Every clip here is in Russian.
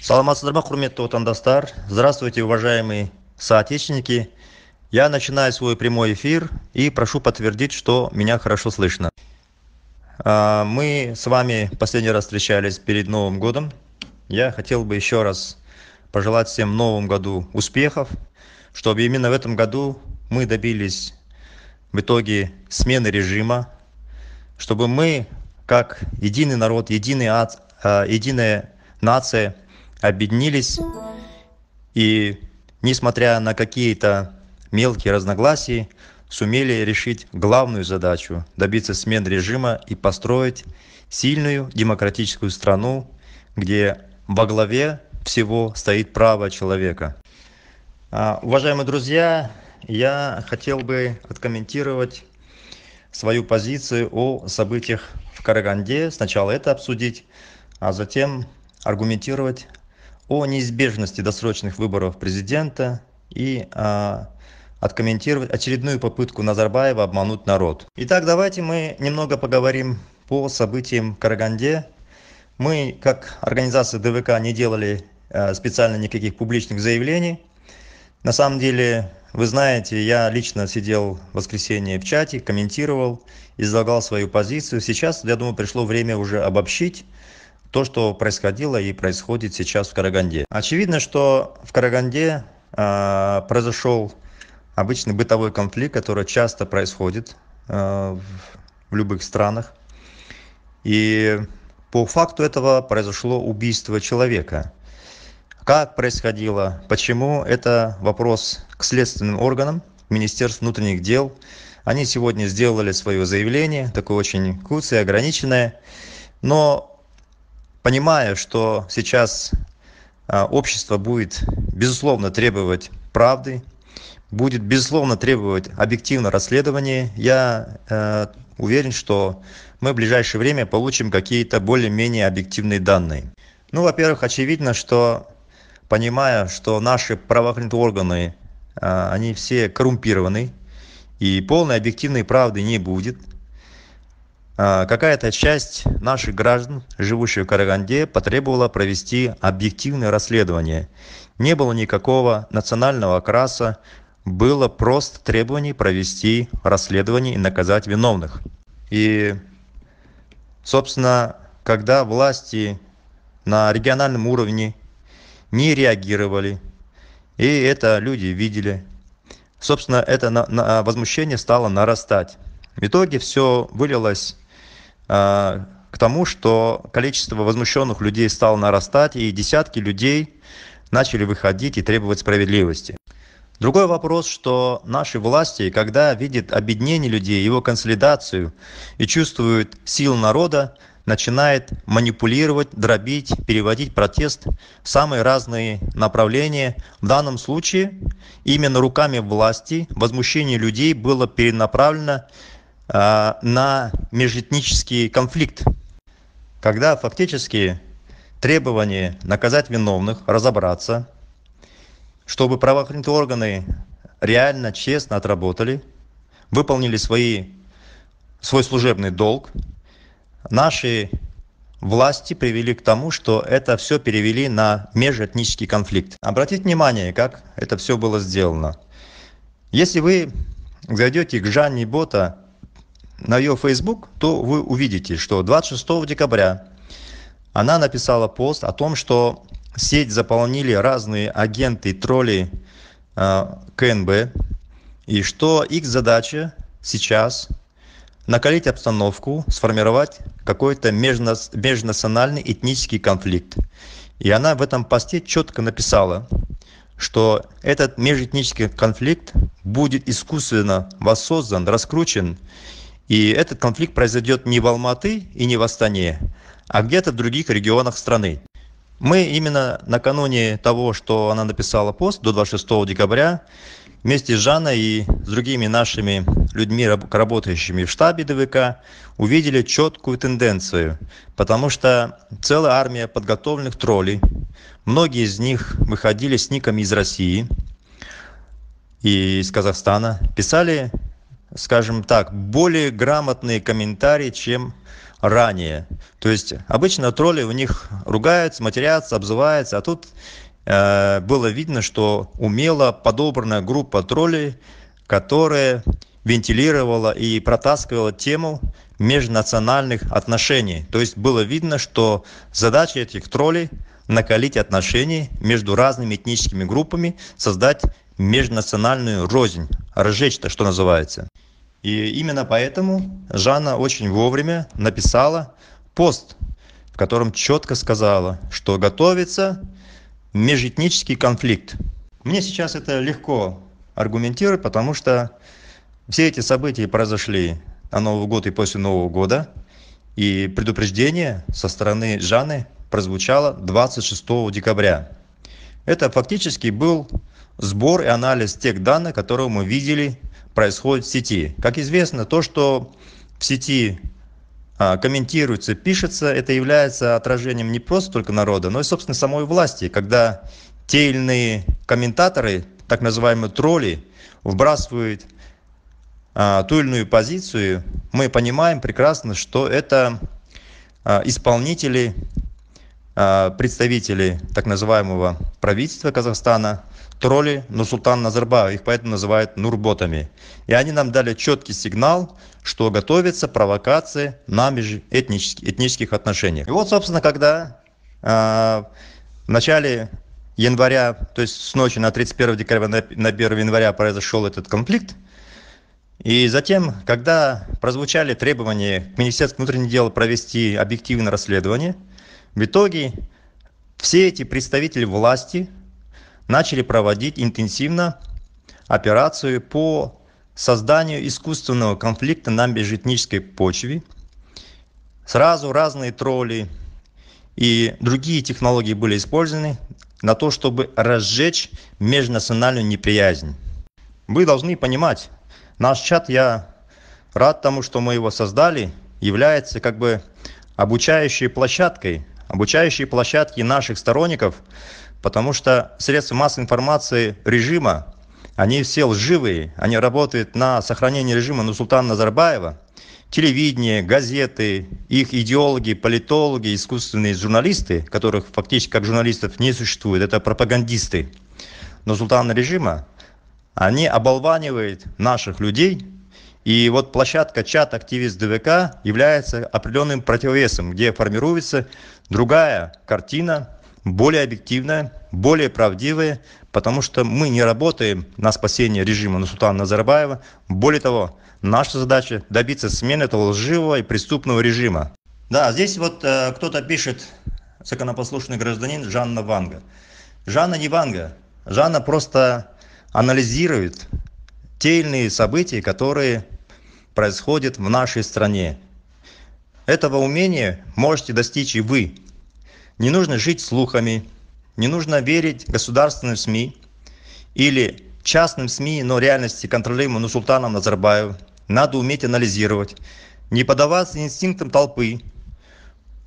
саламатсыздар құрметті отандастар? Здравствуйте уважаемые соотечественники. Я начинаю свой прямой эфир и прошу подтвердить что меня хорошо слышно. А, мы с вами последний раз встречались перед новым годом. Я хотел бы еще раз пожелать всем в новом году успехов чтобы именно в этом году мы добились в итоге смены режима чтобы мы как единый народ единый ад а, единая нация объединились. И несмотря на какие-то мелкие разногласия сумели решить главную задачу добиться смены режима и построить сильную демократическую страну где во главе всего стоит право человека. А, уважаемые друзья я хотел бы откомментировать свою позицию о событиях в караганде. Сначала это обсудить а затем аргументировать о неизбежности досрочных выборов президента и а, откомментировать очередную попытку Назарбаева обмануть народ. Итак, давайте мы немного поговорим по событиям в Караганде. Мы, как организация ДВК, не делали а, специально никаких публичных заявлений. На самом деле, вы знаете, я лично сидел в воскресенье в чате, комментировал, излагал свою позицию. Сейчас, я думаю, пришло время уже обобщить то, что происходило и происходит сейчас в Караганде. Очевидно, что в Караганде э, произошел обычный бытовой конфликт, который часто происходит э, в любых странах. И по факту этого произошло убийство человека. Как происходило, почему, это вопрос к следственным органам, Министерству внутренних дел. Они сегодня сделали свое заявление, такое очень куцое, ограниченное. Но понимая что сейчас а, общество будет безусловно требовать правды будет безусловно требовать объективного расследования я э, уверен что мы в ближайшее время получим какие-то более-менее объективные данные. Ну во-первых очевидно что понимая что наши правоохранительные органы а, они все коррумпированы и полной объективной правды не будет какая-то часть наших граждан живущих в караганде потребовала провести объективное расследование. Не было никакого национального окраса было просто требование провести расследование и наказать виновных. И собственно когда власти на региональном уровне не реагировали и это люди видели собственно это на, на возмущение стало нарастать. В итоге все вылилось а, к тому что количество возмущенных людей стало нарастать и десятки людей начали выходить и требовать справедливости. Другой вопрос что наши власти когда видят объединение людей его консолидацию и чувствуют силу народа начинает манипулировать дробить переводить протест в самые разные направления. В данном случае именно руками власти возмущение людей было перенаправлено а, на межэтнический конфликт когда фактически требование наказать виновных разобраться чтобы правоохранительные органы реально честно отработали выполнили свои свой служебный долг наши власти привели к тому что это все перевели на межэтнический конфликт. Обратите внимание как это все было сделано. Если вы зайдете к жанне бота на ее facebook то вы увидите что 26 декабря она написала пост о том что сеть заполнили разные агенты тролли э, кнб и что их задача сейчас накалить обстановку сформировать какой-то межнациональный этнический конфликт. И она в этом посте четко написала что этот межэтнический конфликт будет искусственно воссоздан раскручен и этот конфликт произойдет не в алматы и не в астане а где-то в других регионах страны. Мы именно накануне того что она написала пост до 26 декабря вместе с жанной и с другими нашими людьми работающими в штабе двк увидели четкую тенденцию потому что целая армия подготовленных троллей многие из них выходили с никами из россии и из казахстана писали скажем так, более грамотные комментарии, чем ранее. То есть обычно тролли у них ругаются, матерятся, обзываются, а тут э, было видно, что умело подобранная группа троллей, которая вентилировала и протаскивала тему межнациональных отношений. То есть было видно, что задача этих троллей накалить отношения между разными этническими группами, создать межнациональную рознь, разжечь-то, что называется. И именно поэтому Жанна очень вовремя написала пост, в котором четко сказала, что готовится межэтнический конфликт. Мне сейчас это легко аргументировать, потому что все эти события произошли на Новый год и после Нового года, и предупреждение со стороны Жанны прозвучало 26 декабря. Это фактически был сбор и анализ тех данных, которые мы видели происходит в сети. Как известно, то, что в сети а, комментируется, пишется, это является отражением не просто только народа, но и, собственно, самой власти, когда те или иные комментаторы, так называемые тролли, вбрасывают а, ту или иную позицию, мы понимаем прекрасно, что это а, исполнители, а, представители так называемого правительства Казахстана, тролли Нурсултан Назарбаев, их поэтому называют нурботами. И они нам дали четкий сигнал, что готовится провокация на межэтнических этнических отношениях. И вот, собственно, когда э, в начале января, то есть с ночи на 31 декабря на 1 января произошел этот конфликт, и затем, когда прозвучали требования к Министерству внутренних дел провести объективное расследование, в итоге все эти представители власти начали проводить интенсивно операцию по созданию искусственного конфликта на межэтнической почве. Сразу разные тролли и другие технологии были использованы на то, чтобы разжечь межнациональную неприязнь. Вы должны понимать, наш чат, я рад тому, что мы его создали, является как бы обучающей площадкой, обучающей площадки наших сторонников – потому что средства массовой информации режима, они все лживые, они работают на сохранение режима Нурсултана Назарбаева, телевидение, газеты, их идеологи, политологи, искусственные журналисты, которых фактически как журналистов не существует, это пропагандисты Нурсултана режима, они оболванивают наших людей, и вот площадка чат активист ДВК является определенным противовесом, где формируется другая картина более объективная, более правдивая, потому что мы не работаем на спасение режима Нурсултана Назарбаева. Более того, наша задача добиться смены этого лживого и преступного режима. Да, здесь вот э, кто-то пишет, законопослушный гражданин Жанна Ванга. Жанна не Ванга. Жанна просто анализирует те или иные события, которые происходят в нашей стране. Этого умения можете достичь и вы, не нужно жить слухами, не нужно верить государственным СМИ или частным СМИ, но реальности контролируемым Нурсултаном Назарбаевым. Надо уметь анализировать, не поддаваться инстинктам толпы.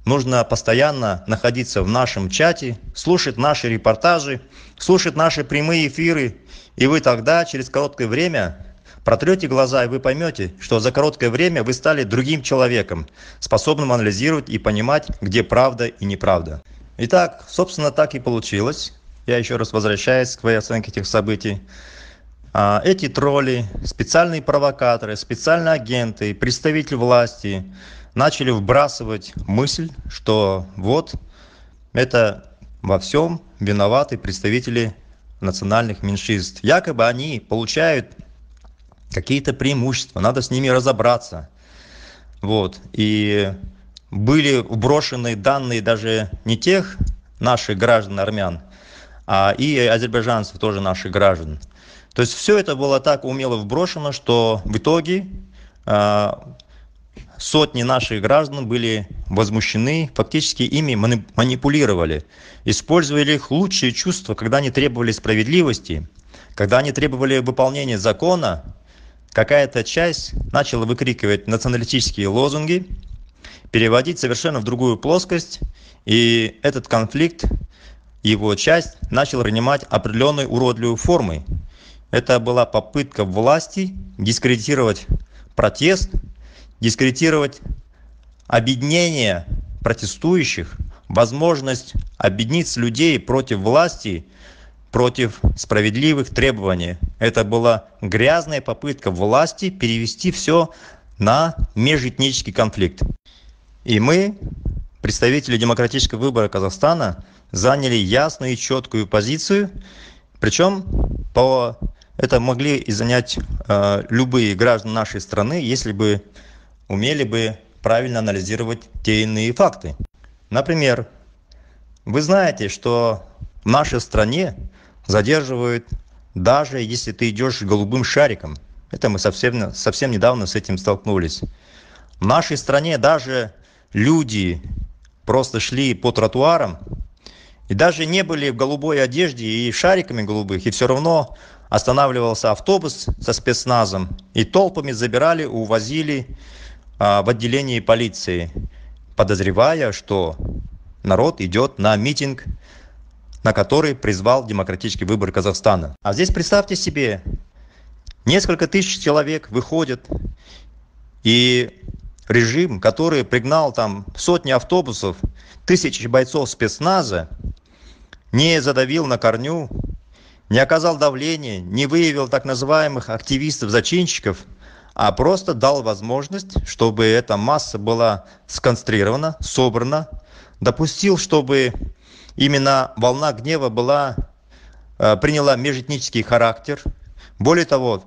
Нужно постоянно находиться в нашем чате, слушать наши репортажи, слушать наши прямые эфиры, и вы тогда, через короткое время, протрете глаза, и вы поймете, что за короткое время вы стали другим человеком, способным анализировать и понимать, где правда и неправда. Итак, собственно, так и получилось. Я еще раз возвращаюсь к твоей оценке этих событий. А, эти тролли, специальные провокаторы, специальные агенты, представители власти начали вбрасывать мысль, что вот это во всем виноваты представители национальных меньшинств. Якобы они получают какие-то преимущества, надо с ними разобраться. Вот. И были брошены данные даже не тех наших граждан армян, а и азербайджанцев тоже наших граждан. То есть все это было так умело вброшено, что в итоге э, сотни наших граждан были возмущены, фактически ими манипулировали, использовали их лучшие чувства, когда они требовали справедливости, когда они требовали выполнения закона, какая-то часть начала выкрикивать националистические лозунги, переводить совершенно в другую плоскость, и этот конфликт, его часть начал принимать определенные уродливые формы. это была попытка власти дискредитировать протест, дискредитировать объединение протестующих, возможность объединить людей против власти, против справедливых требований. Это была грязная попытка власти перевести все на межэтнический конфликт. И мы, представители демократического выбора Казахстана, заняли ясную и четкую позицию, причем по это могли и занять э, любые граждане нашей страны, если бы умели бы правильно анализировать те иные факты. Например, вы знаете, что в нашей стране задерживают даже если ты идешь голубым шариком. Это мы совсем, совсем недавно с этим столкнулись. В нашей стране даже люди просто шли по тротуарам и даже не были в голубой одежде и шариками голубых, и все равно останавливался автобус со спецназом, и толпами забирали, увозили а, в отделении полиции, подозревая, что народ идет на митинг, на который призвал демократический выбор Казахстана. А здесь представьте себе, несколько тысяч человек выходят, и режим, который пригнал там сотни автобусов, тысячи бойцов спецназа, не задавил на корню не оказал давления, не выявил так называемых активистов-зачинщиков, а просто дал возможность, чтобы эта масса была сконцентрирована, собрана, допустил, чтобы именно волна гнева была, э, приняла межэтнический характер. Более того,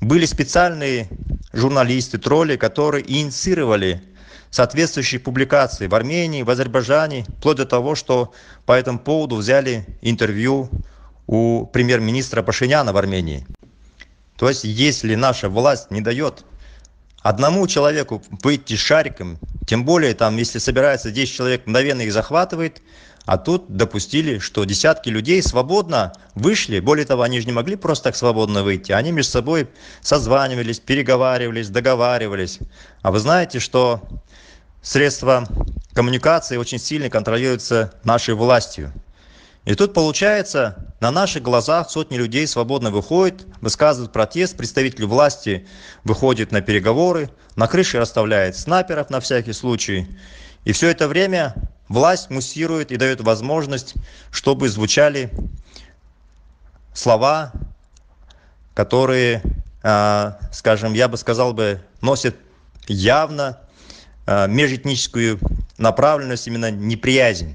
были специальные журналисты, тролли, которые инициировали соответствующие публикации в Армении, в Азербайджане, вплоть до того, что по этому поводу взяли интервью у премьер-министра Пашиняна в Армении. То есть, если наша власть не дает одному человеку выйти шариком, тем более там, если собирается 10 человек, мгновенно их захватывает, а тут допустили, что десятки людей свободно вышли, более того, они же не могли просто так свободно выйти, они между собой созванивались, переговаривались, договаривались. А вы знаете, что средства коммуникации очень сильно контролируются нашей властью. И тут получается, на наших глазах сотни людей свободно выходят, высказывают протест, представитель власти выходит на переговоры, на крыше расставляет снайперов на всякий случай. И все это время власть муссирует и дает возможность, чтобы звучали слова, которые, а, скажем, я бы сказал бы, носят явно а, межэтническую направленность, именно неприязнь.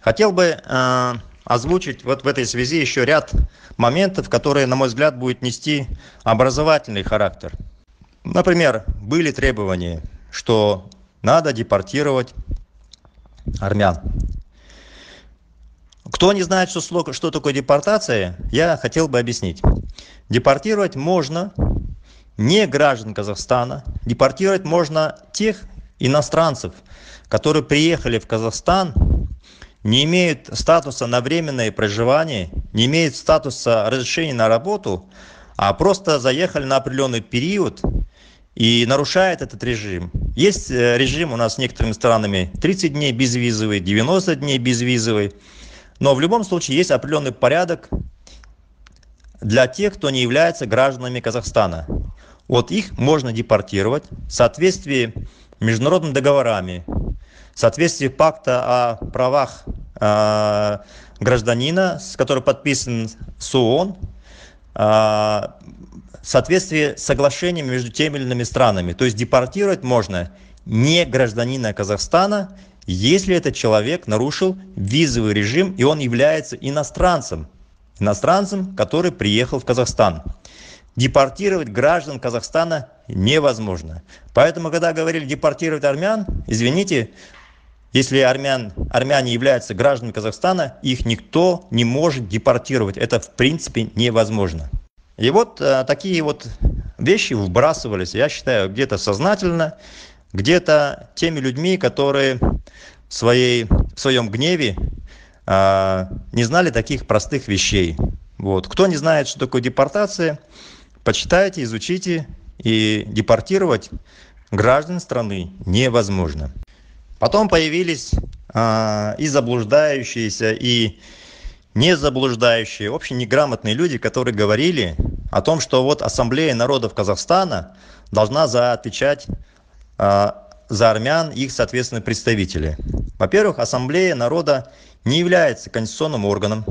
Хотел бы э, озвучить вот в этой связи еще ряд моментов, которые, на мой взгляд, будут нести образовательный характер. Например, были требования, что надо депортировать армян. Кто не знает, что, что такое депортация, я хотел бы объяснить. Депортировать можно не граждан Казахстана, депортировать можно тех иностранцев, которые приехали в Казахстан не имеют статуса на временное проживание, не имеют статуса разрешения на работу, а просто заехали на определенный период и нарушает этот режим. Есть э, режим у нас с некоторыми странами 30 дней безвизовый, 90 дней безвизовый, но в любом случае есть определенный порядок для тех, кто не является гражданами Казахстана. Вот их можно депортировать в соответствии с международными договорами, в соответствии пакта о правах э, гражданина, с который подписан с в соответствии с соглашением между теми или иными странами. То есть депортировать можно не гражданина Казахстана, если этот человек нарушил визовый режим и он является иностранцем, иностранцем, который приехал в Казахстан. Депортировать граждан Казахстана невозможно. Поэтому, когда говорили депортировать армян, извините, если армян, армяне являются гражданами Казахстана, их никто не может депортировать. Это в принципе невозможно. И вот э, такие вот вещи вбрасывались, я считаю, где-то сознательно, где-то теми людьми, которые в, своей, в своем гневе э, не знали таких простых вещей. Вот. Кто не знает, что такое депортация, почитайте, изучите, и депортировать граждан страны невозможно. Потом появились а, и заблуждающиеся, и не заблуждающие, в общем, неграмотные люди, которые говорили о том, что вот Ассамблея народов Казахстана должна за отвечать э, за армян их, соответственно, представители. Во-первых, Ассамблея народа не является конституционным органом.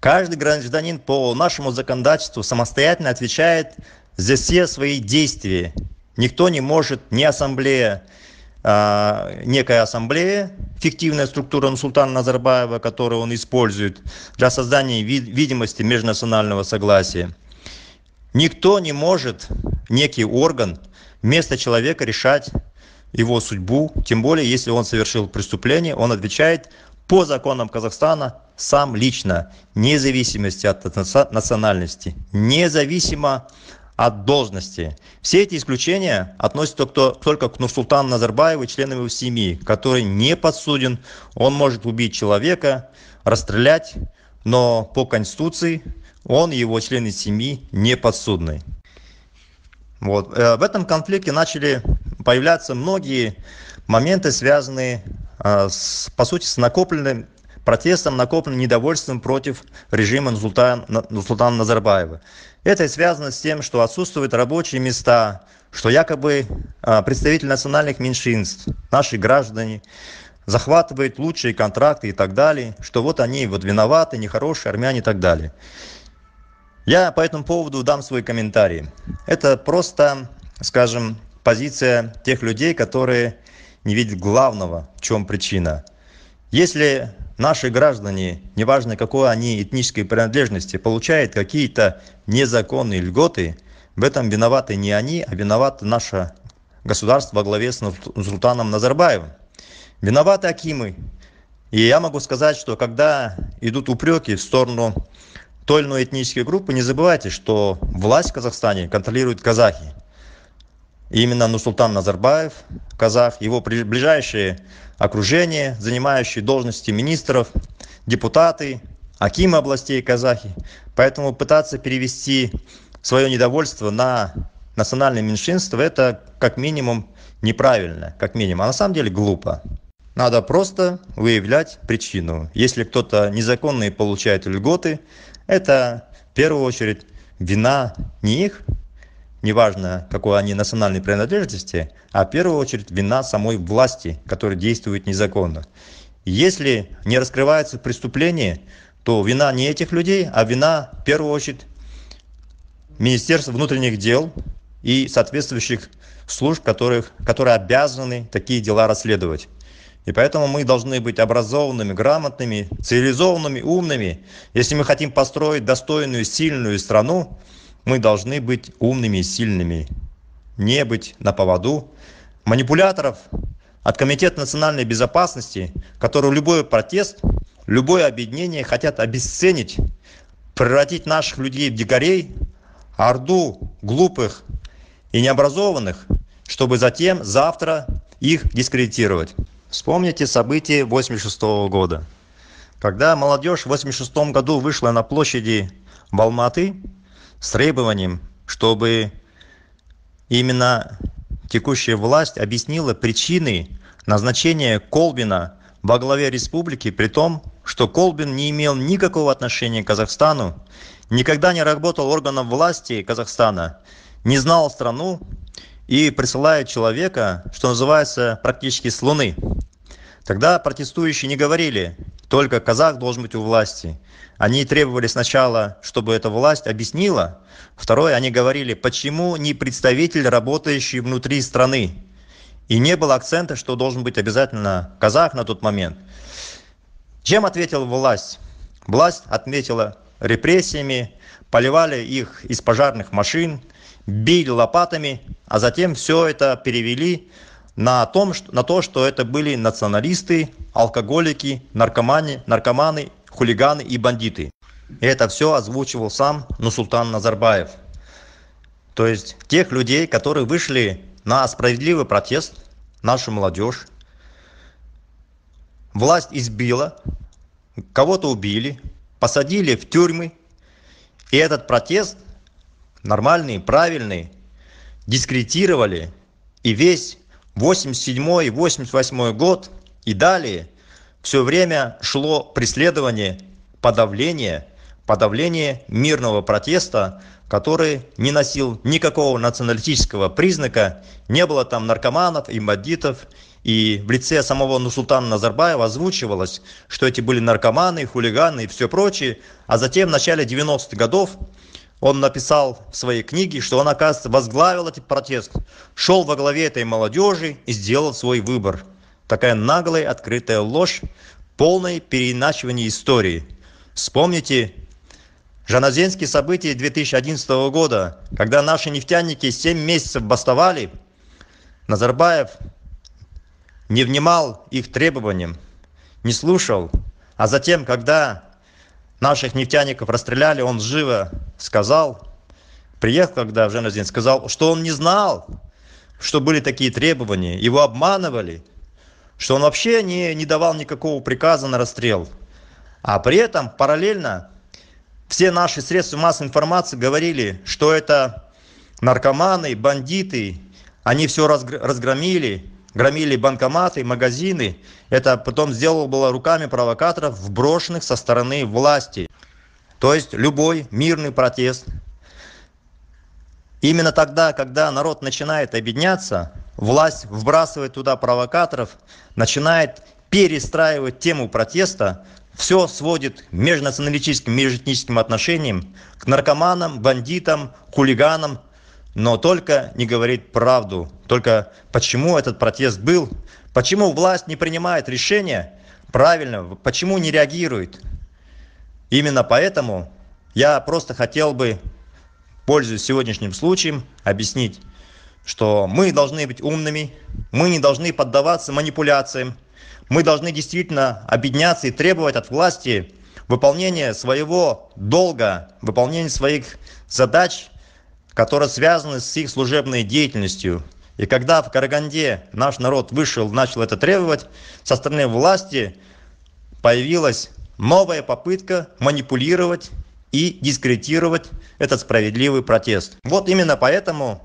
Каждый гражданин по нашему законодательству самостоятельно отвечает за все свои действия. Никто не может, ни ассамблея, а, некая ассамблея, фиктивная структура Нурсултана Назарбаева, которую он использует для создания видимости межнационального согласия. Никто не может, некий орган, вместо человека решать его судьбу, тем более, если он совершил преступление, он отвечает по законам Казахстана сам лично, вне зависимости от национальности, независимо от должности. Все эти исключения относятся только к Нурсултану Назарбаеву и членам его семьи, который не подсуден, он может убить человека, расстрелять, но по Конституции он и его члены семьи не подсудны. Вот. Э, в этом конфликте начали появляться многие моменты, связанные, э, с, по сути, с накопленным протестом, накопленным недовольством против режима Нурсултана, Нурсултана Назарбаева. Это связано с тем, что отсутствуют рабочие места, что якобы э, представители национальных меньшинств, наши граждане, захватывают лучшие контракты и так далее, что вот они вот виноваты, нехорошие армяне и так далее. Я по этому поводу дам свой комментарий. Это просто, скажем, позиция тех людей, которые не видят главного, в чем причина. Если наши граждане, неважно какой они этнической принадлежности, получают какие-то незаконные льготы, в этом виноваты не они, а виноваты наше государство во главе с Нурсултаном Назарбаевым. Виноваты Акимы. И я могу сказать, что когда идут упреки в сторону той или иной этнической группы, не забывайте, что власть в Казахстане контролируют казахи. Именно Нурсултан Назарбаев, казах, его ближайшее окружение, занимающие должности министров, депутаты, акимы областей казахи. Поэтому пытаться перевести свое недовольство на национальное меньшинство, это как минимум неправильно, как минимум, а на самом деле глупо. Надо просто выявлять причину. Если кто-то незаконно получает льготы, это в первую очередь вина не их, неважно какой они национальной принадлежности, а в первую очередь вина самой власти, которая действует незаконно. Если не раскрывается преступление, то вина не этих людей, а вина в первую очередь Министерства внутренних дел и соответствующих служб, которых, которые обязаны такие дела расследовать. И поэтому мы должны быть образованными, грамотными, цивилизованными, умными. Если мы хотим построить достойную, сильную страну, мы должны быть умными и сильными. Не быть на поводу манипуляторов от Комитета национальной безопасности, которые любой протест, любое объединение хотят обесценить, превратить наших людей в дикарей, орду глупых и необразованных, чтобы затем завтра их дискредитировать. Вспомните события 86 года. Когда молодежь в 86 году вышла на площади в Алматы с требованием, чтобы именно текущая власть объяснила причины назначения Колбина во главе республики, при том, что Колбин не имел никакого отношения к Казахстану, никогда не работал органом власти Казахстана, не знал страну и присылает человека, что называется, практически с Луны. Тогда протестующие не говорили, только казах должен быть у власти. Они требовали сначала, чтобы эта власть объяснила. Второе, они говорили, почему не представитель, работающий внутри страны. И не было акцента, что должен быть обязательно казах на тот момент. Чем ответила власть? Власть отметила репрессиями, поливали их из пожарных машин, били лопатами, а затем все это перевели на, том, что, на то, что это были националисты, алкоголики, наркоманы, наркоманы, хулиганы и бандиты. И это все озвучивал сам Нусултан Назарбаев. То есть тех людей, которые вышли на справедливый протест, нашу молодежь, власть избила, кого-то убили, посадили в тюрьмы, и этот протест нормальный, правильный, дискредитировали, и весь 87 88 год и далее все время шло преследование подавление, подавление мирного протеста, который не носил никакого националистического признака, не было там наркоманов и бандитов, и в лице самого Нурсултана Назарбаева озвучивалось, что эти были наркоманы, хулиганы и все прочее, а затем в начале 90-х годов он написал в своей книге, что он, оказывается, возглавил этот протест, шел во главе этой молодежи и сделал свой выбор. Такая наглая, открытая ложь, полное переиначивание истории. Вспомните жаназенские события 2011 года, когда наши нефтяники 7 месяцев бастовали, Назарбаев не внимал их требованиям, не слушал, а затем, когда наших нефтяников расстреляли, он живо сказал, приехал когда в Женозин, сказал, что он не знал, что были такие требования, его обманывали, что он вообще не, не давал никакого приказа на расстрел. А при этом параллельно все наши средства массовой информации говорили, что это наркоманы, бандиты, они все разгромили, громили банкоматы, магазины. Это потом сделал было руками провокаторов, вброшенных со стороны власти. То есть любой мирный протест. Именно тогда, когда народ начинает объединяться, власть вбрасывает туда провокаторов, начинает перестраивать тему протеста, все сводит к межнационалистическим, межэтническим отношениям, к наркоманам, бандитам, хулиганам, но только не говорит правду. Только почему этот протест был, почему власть не принимает решения правильно, почему не реагирует. Именно поэтому я просто хотел бы, пользуясь сегодняшним случаем, объяснить, что мы должны быть умными, мы не должны поддаваться манипуляциям, мы должны действительно объединяться и требовать от власти выполнения своего долга, выполнения своих задач которые связаны с их служебной деятельностью. И когда в Караганде наш народ вышел, начал это требовать, со стороны власти появилась новая попытка манипулировать и дискредитировать этот справедливый протест. Вот именно поэтому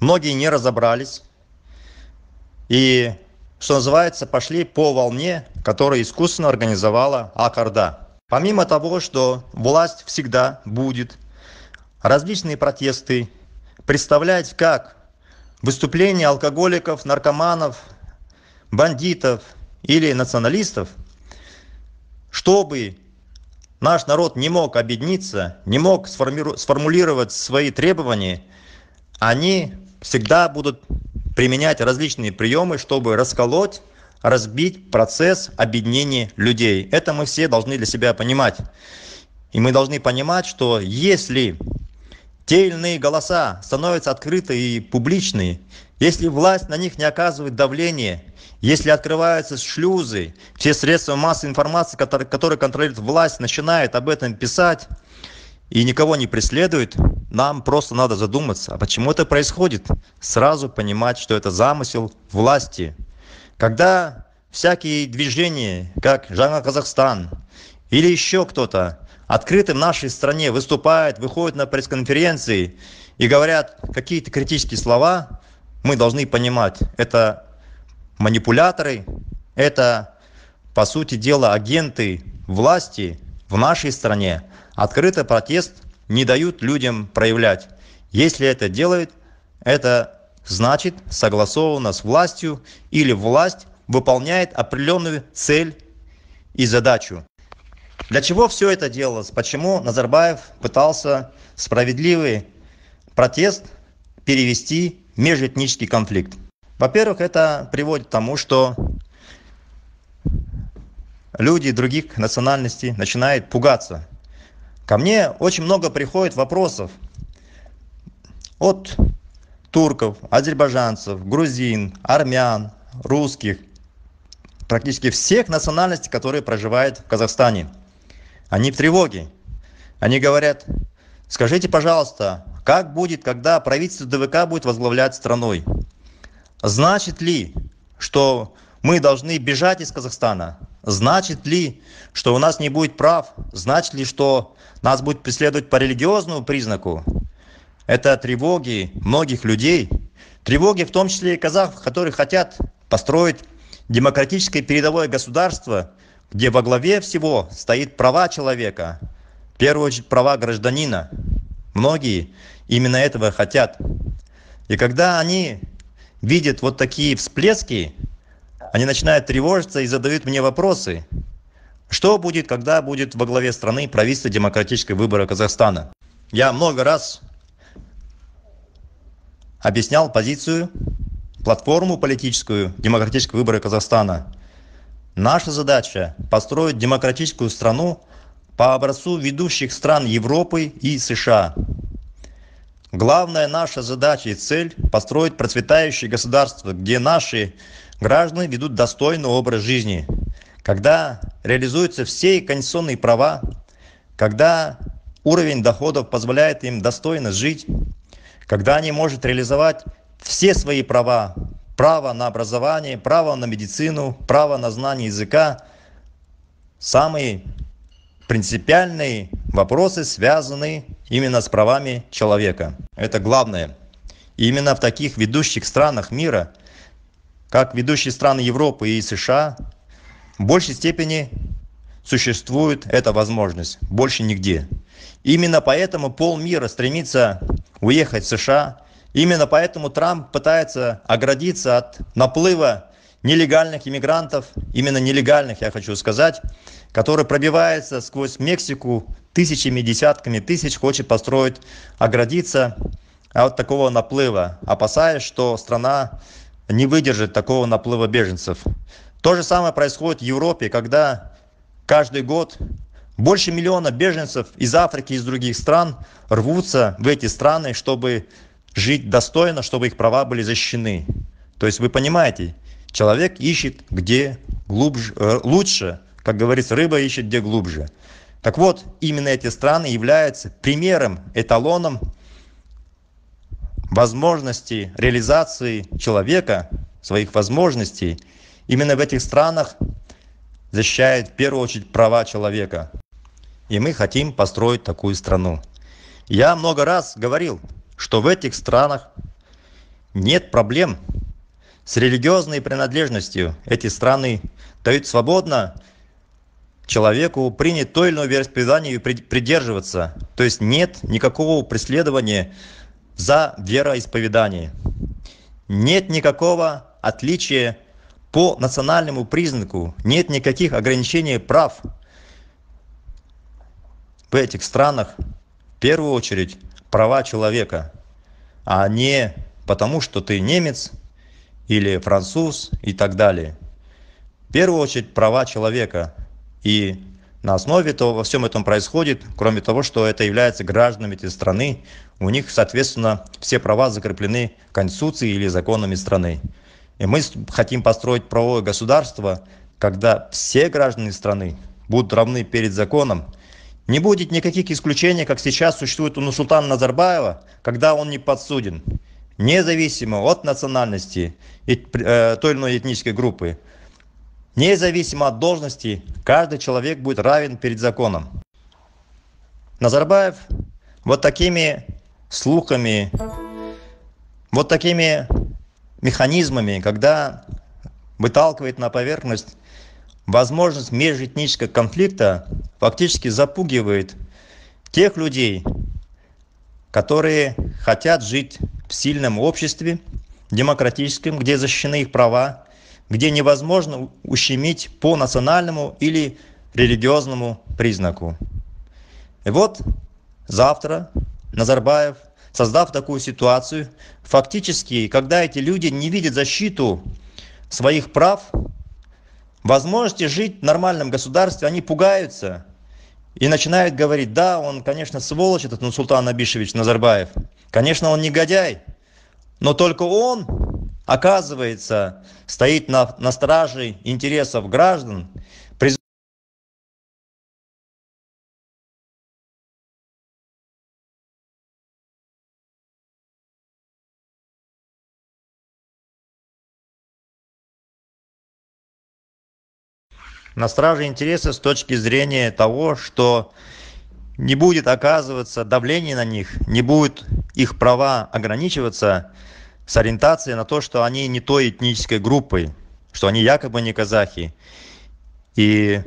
многие не разобрались и, что называется, пошли по волне, которую искусственно организовала Акарда. Помимо того, что власть всегда будет различные протесты представлять как выступления алкоголиков, наркоманов, бандитов или националистов, чтобы наш народ не мог объединиться, не мог сформулировать свои требования, они всегда будут применять различные приемы, чтобы расколоть, разбить процесс объединения людей. Это мы все должны для себя понимать. И мы должны понимать, что если те или иные голоса становятся открыты и публичны, если власть на них не оказывает давления, если открываются шлюзы, все средства массовой информации, которые, которые контролирует власть, начинают об этом писать и никого не преследуют, нам просто надо задуматься, а почему это происходит? Сразу понимать, что это замысел власти. Когда всякие движения, как Жанна Казахстан или еще кто-то, открыто в нашей стране выступают, выходят на пресс-конференции и говорят какие-то критические слова, мы должны понимать, это манипуляторы, это, по сути дела, агенты власти в нашей стране. Открытый протест не дают людям проявлять. Если это делают, это значит согласовано с властью или власть выполняет определенную цель и задачу. Для чего все это делалось? Почему Назарбаев пытался справедливый протест перевести в межэтнический конфликт? Во-первых, это приводит к тому, что люди других национальностей начинают пугаться. Ко мне очень много приходит вопросов от турков, азербайджанцев, грузин, армян, русских, практически всех национальностей, которые проживают в Казахстане они в тревоге. Они говорят скажите пожалуйста как будет когда правительство двк будет возглавлять страной? Значит ли что мы должны бежать из казахстана? Значит ли что у нас не будет прав? Значит ли что нас будет преследовать по религиозному признаку? Это тревоги многих людей. Тревоги в том числе и казахов которые хотят построить демократическое передовое государство где во главе всего стоит права человека, в первую очередь права гражданина. Многие именно этого хотят. И когда они видят вот такие всплески, они начинают тревожиться и задают мне вопросы. Что будет, когда будет во главе страны правительство демократической выбора Казахстана? Я много раз объяснял позицию, платформу политическую демократического выбора Казахстана. Наша задача – построить демократическую страну по образцу ведущих стран Европы и США. Главная наша задача и цель – построить процветающее государство, где наши граждане ведут достойный образ жизни, когда реализуются все конституционные права, когда уровень доходов позволяет им достойно жить, когда они могут реализовать все свои права, право на образование, право на медицину, право на знание языка, самые принципиальные вопросы связаны именно с правами человека. Это главное. И именно в таких ведущих странах мира, как ведущие страны Европы и США, в большей степени существует эта возможность, больше нигде. Именно поэтому полмира стремится уехать в США. Именно поэтому Трамп пытается оградиться от наплыва нелегальных иммигрантов, именно нелегальных, я хочу сказать, который пробивается сквозь Мексику тысячами, десятками тысяч, хочет построить, оградиться от такого наплыва, опасаясь, что страна не выдержит такого наплыва беженцев. То же самое происходит в Европе, когда каждый год больше миллиона беженцев из Африки, из других стран рвутся в эти страны, чтобы жить достойно, чтобы их права были защищены. То есть вы понимаете, человек ищет где глубже, э, лучше, как говорится, рыба ищет где глубже. Так вот, именно эти страны являются примером, эталоном возможности реализации человека, своих возможностей. Именно в этих странах защищает в первую очередь права человека. И мы хотим построить такую страну. Я много раз говорил, что в этих странах нет проблем с религиозной принадлежностью. Эти страны дают свободно человеку принять то или иное вероисповедание и придерживаться. То есть нет никакого преследования за вероисповедание. Нет никакого отличия по национальному признаку, нет никаких ограничений прав в этих странах, в первую очередь, права человека, а не потому, что ты немец или француз и так далее. В первую очередь, права человека – и на основе того во всем этом происходит, кроме того, что это является гражданами этой страны, у них, соответственно, все права закреплены Конституцией или законами страны. И мы хотим построить правовое государство, когда все граждане страны будут равны перед законом. Не будет никаких исключений, как сейчас существует у Нурсултана Назарбаева, когда он не подсуден, независимо от национальности и э, той или иной этнической группы. Независимо от должности каждый человек будет равен перед законом. Назарбаев вот такими слухами вот такими механизмами когда выталкивает на поверхность возможность межэтнического конфликта фактически запугивает тех людей которые хотят жить в сильном обществе демократическом где защищены их права где невозможно ущемить по национальному или религиозному признаку. И вот завтра Назарбаев, создав такую ситуацию, фактически, когда эти люди не видят защиту своих прав, возможности жить в нормальном государстве, они пугаются. И начинают говорить, да, он, конечно, сволочь, этот Нусултан Абишевич Назарбаев, конечно, он негодяй, но только он оказывается, стоит на, на страже интересов граждан, на страже интересов с точки зрения того, что не будет оказываться давление на них, не будет их права ограничиваться с ориентацией на то, что они не той этнической группой, что они якобы не казахи. И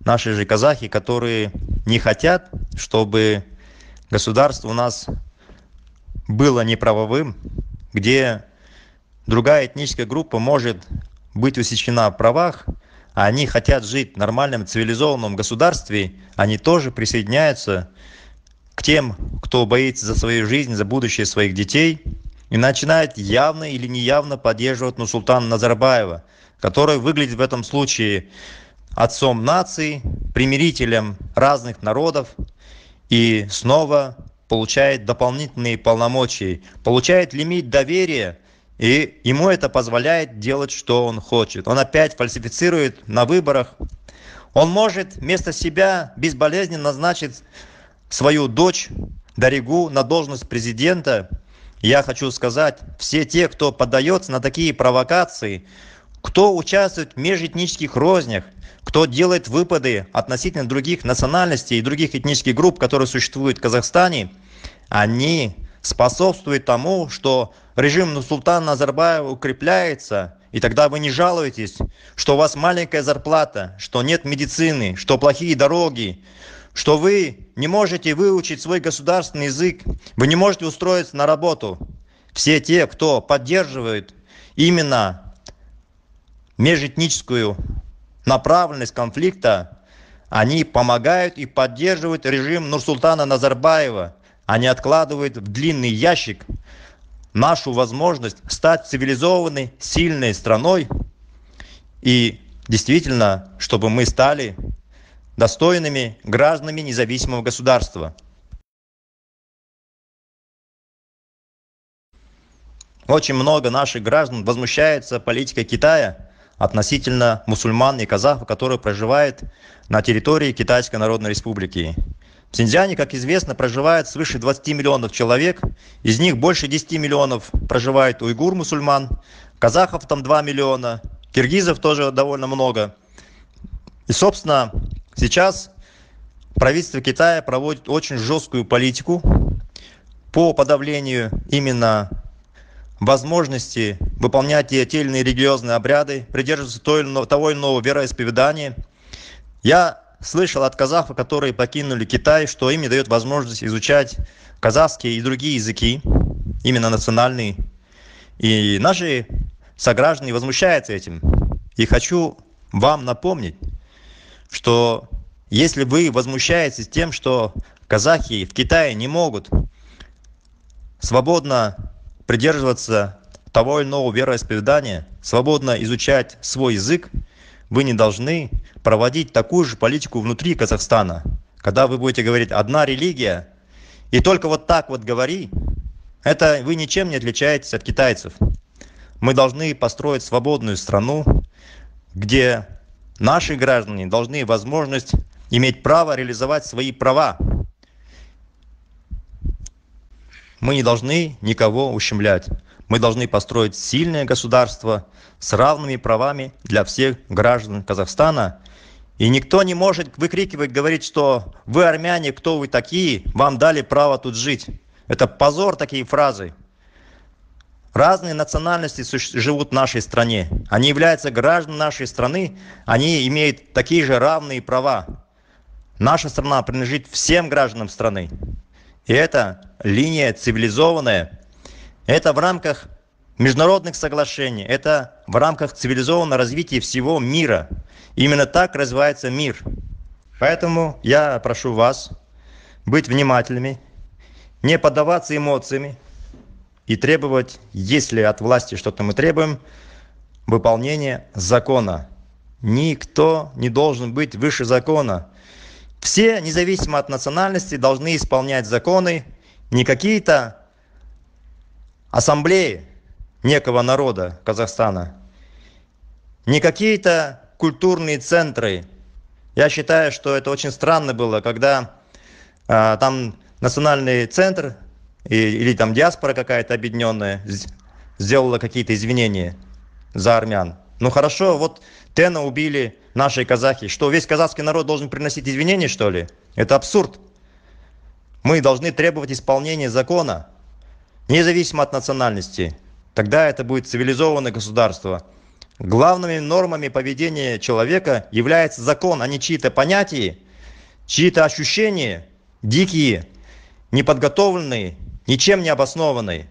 наши же казахи, которые не хотят, чтобы государство у нас было неправовым, где другая этническая группа может быть усечена в правах, они хотят жить в нормальном цивилизованном государстве, они тоже присоединяются к тем, кто боится за свою жизнь, за будущее своих детей, и начинает явно или неявно поддерживать Нурсултана Назарбаева, который выглядит в этом случае отцом нации, примирителем разных народов и снова получает дополнительные полномочия, получает лимит доверия, и ему это позволяет делать, что он хочет. Он опять фальсифицирует на выборах. Он может вместо себя безболезненно назначить свою дочь Даригу на должность президента. Я хочу сказать, все те, кто поддается на такие провокации, кто участвует в межэтнических рознях, кто делает выпады относительно других национальностей и других этнических групп, которые существуют в Казахстане, они способствуют тому, что режим Нурсултана Назарбаева укрепляется, и тогда вы не жалуетесь, что у вас маленькая зарплата, что нет медицины, что плохие дороги, что вы не можете выучить свой государственный язык, вы не можете устроиться на работу. Все те, кто поддерживает именно межэтническую направленность конфликта, они помогают и поддерживают режим Нурсултана Назарбаева. Они откладывают в длинный ящик нашу возможность стать цивилизованной, сильной страной и действительно, чтобы мы стали достойными гражданами независимого государства. Очень много наших граждан возмущается политикой Китая относительно мусульман и казахов, которые проживают на территории Китайской Народной Республики. В Синьцзяне, как известно, проживает свыше 20 миллионов человек, из них больше 10 миллионов проживает уйгур-мусульман, казахов там 2 миллиона, киргизов тоже довольно много. И, собственно, Сейчас правительство Китая проводит очень жесткую политику по подавлению именно возможности выполнять те или иные религиозные обряды, придерживаться того или иного вероисповедания. Я слышал от казахов, которые покинули Китай, что им не дает возможность изучать казахские и другие языки, именно национальные. И наши сограждане возмущаются этим. И хочу вам напомнить, что если вы возмущаетесь тем, что казахи в Китае не могут свободно придерживаться того или иного вероисповедания, свободно изучать свой язык, вы не должны проводить такую же политику внутри Казахстана. Когда вы будете говорить «одна религия», и только вот так вот говори, это вы ничем не отличаетесь от китайцев. Мы должны построить свободную страну, где наши граждане должны возможность иметь право реализовать свои права. Мы не должны никого ущемлять. Мы должны построить сильное государство с равными правами для всех граждан Казахстана. И никто не может выкрикивать, говорить, что вы армяне, кто вы такие, вам дали право тут жить. Это позор такие фразы. Разные национальности живут в нашей стране. Они являются гражданами нашей страны, они имеют такие же равные права. Наша страна принадлежит всем гражданам страны. И это линия цивилизованная. Это в рамках международных соглашений, это в рамках цивилизованного развития всего мира. Именно так развивается мир. Поэтому я прошу вас быть внимательными, не поддаваться эмоциями, и требовать, если от власти что-то мы требуем, выполнение закона. Никто не должен быть выше закона. Все, независимо от национальности, должны исполнять законы, не какие-то ассамблеи некого народа Казахстана, не какие-то культурные центры. Я считаю, что это очень странно было, когда э, там национальный центр или там диаспора какая-то объединенная сделала какие-то извинения за армян. Ну хорошо, вот Тена убили наши казахи. Что, весь казахский народ должен приносить извинения, что ли? Это абсурд. Мы должны требовать исполнения закона, независимо от национальности. Тогда это будет цивилизованное государство, главными нормами поведения человека является закон а не чьи-то понятия чьи-то ощущения дикие неподготовленные ничем не обоснованные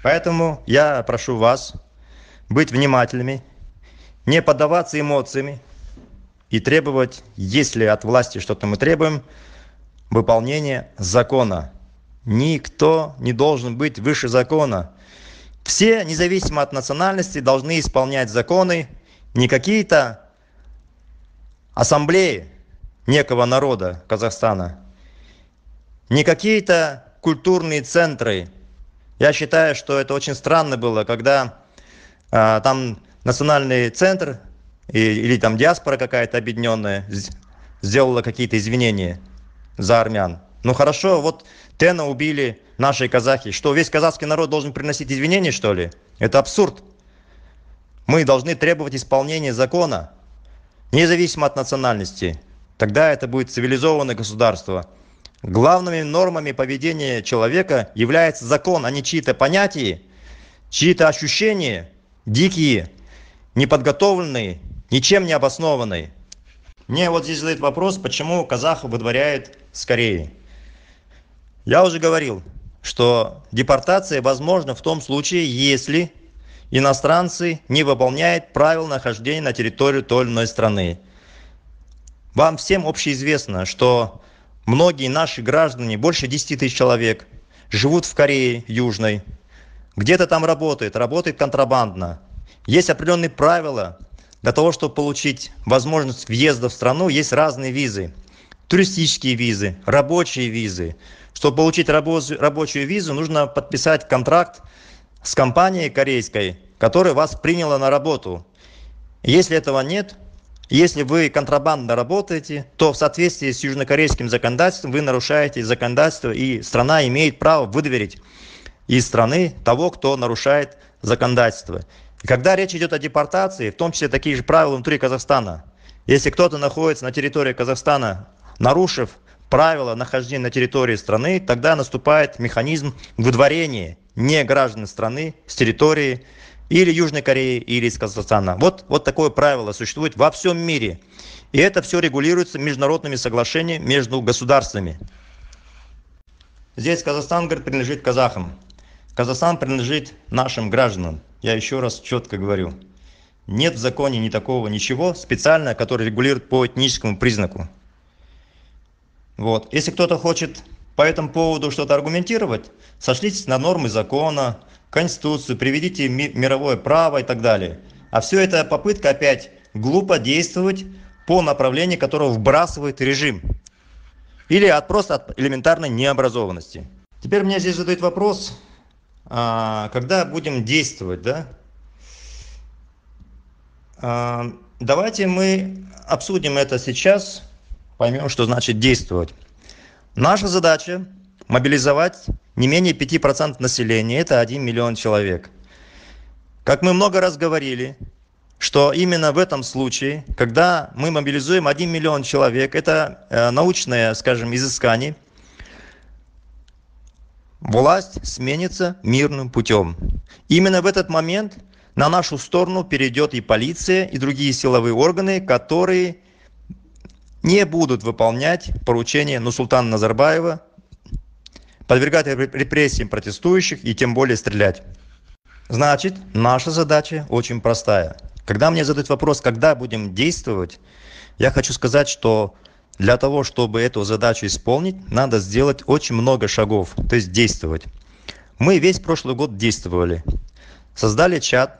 Поэтому я прошу вас быть внимательными, не поддаваться эмоциями и требовать, если от власти что-то мы требуем, выполнения закона. Никто не должен быть выше закона. Все, независимо от национальности, должны исполнять законы, не какие-то ассамблеи некого народа Казахстана, не какие-то культурные центры я считаю, что это очень странно было, когда а, там национальный центр или там диаспора какая-то объединенная сделала какие-то извинения за армян. Ну хорошо, вот Тена убили наши казахи. Что, весь казахский народ должен приносить извинения, что ли? Это абсурд. Мы должны требовать исполнения закона, независимо от национальности. Тогда это будет цивилизованное государство главными нормами поведения человека является закон а не чьи-то понятия чьи-то ощущения дикие неподготовленные ничем не обоснованные мне вот здесь задают вопрос почему казахов выдворяют с кореи. Я уже говорил что депортация возможна в том случае если иностранцы не выполняют правил нахождения на территории той или иной страны. Вам всем общеизвестно что многие наши граждане больше десяти тысяч человек живут в корее южной. Где-то там работает работает контрабандно. Есть определенные правила для того чтобы получить возможность въезда в страну есть разные визы. Туристические визы рабочие визы. Чтобы получить рабочую визу нужно подписать контракт с компанией корейской которая вас приняла на работу. Если этого нет если вы контрабандно работаете то в соответствии с южнокорейским законодательством вы нарушаете законодательство и страна имеет право выдворить из страны того кто нарушает законодательство когда речь идет о депортации в том числе такие же правила внутри казахстана. Если кто-то находится на территории казахстана нарушив правила нахождения на территории страны тогда наступает механизм выдворения не граждан страны с территории или южной кореи или из казахстана. Вот вот такое правило существует во всем мире. И это все регулируется международными соглашениями между государствами. Здесь казахстан говорит принадлежит казахам. Казахстан принадлежит нашим гражданам я еще раз четко говорю нет в законе ни такого ничего специально который регулирует по этническому признаку. Вот. Если кто-то хочет по этому поводу что-то аргументировать сошлитесь на нормы закона конституцию приведите мировое право и так далее. А все это попытка опять глупо действовать по направлению которого вбрасывает режим. Или от просто от элементарной необразованности. Теперь мне здесь задают вопрос когда будем действовать да? А, давайте мы обсудим это сейчас поймем что значит действовать. Наша задача мобилизовать не менее пяти процентов населения. Это один миллион человек. Как мы много раз говорили что именно в этом случае когда мы мобилизуем один миллион человек это э, научное скажем изыскание власть сменится мирным путем. Именно в этот момент на нашу сторону перейдет и полиция и другие силовые органы которые не будут выполнять поручения нурсултана назарбаева подвергать репрессиям протестующих и тем более стрелять. Значит наша задача очень простая. Когда мне задают вопрос когда будем действовать я хочу сказать что для того чтобы эту задачу исполнить надо сделать очень много шагов то есть действовать. Мы весь прошлый год действовали. Создали чат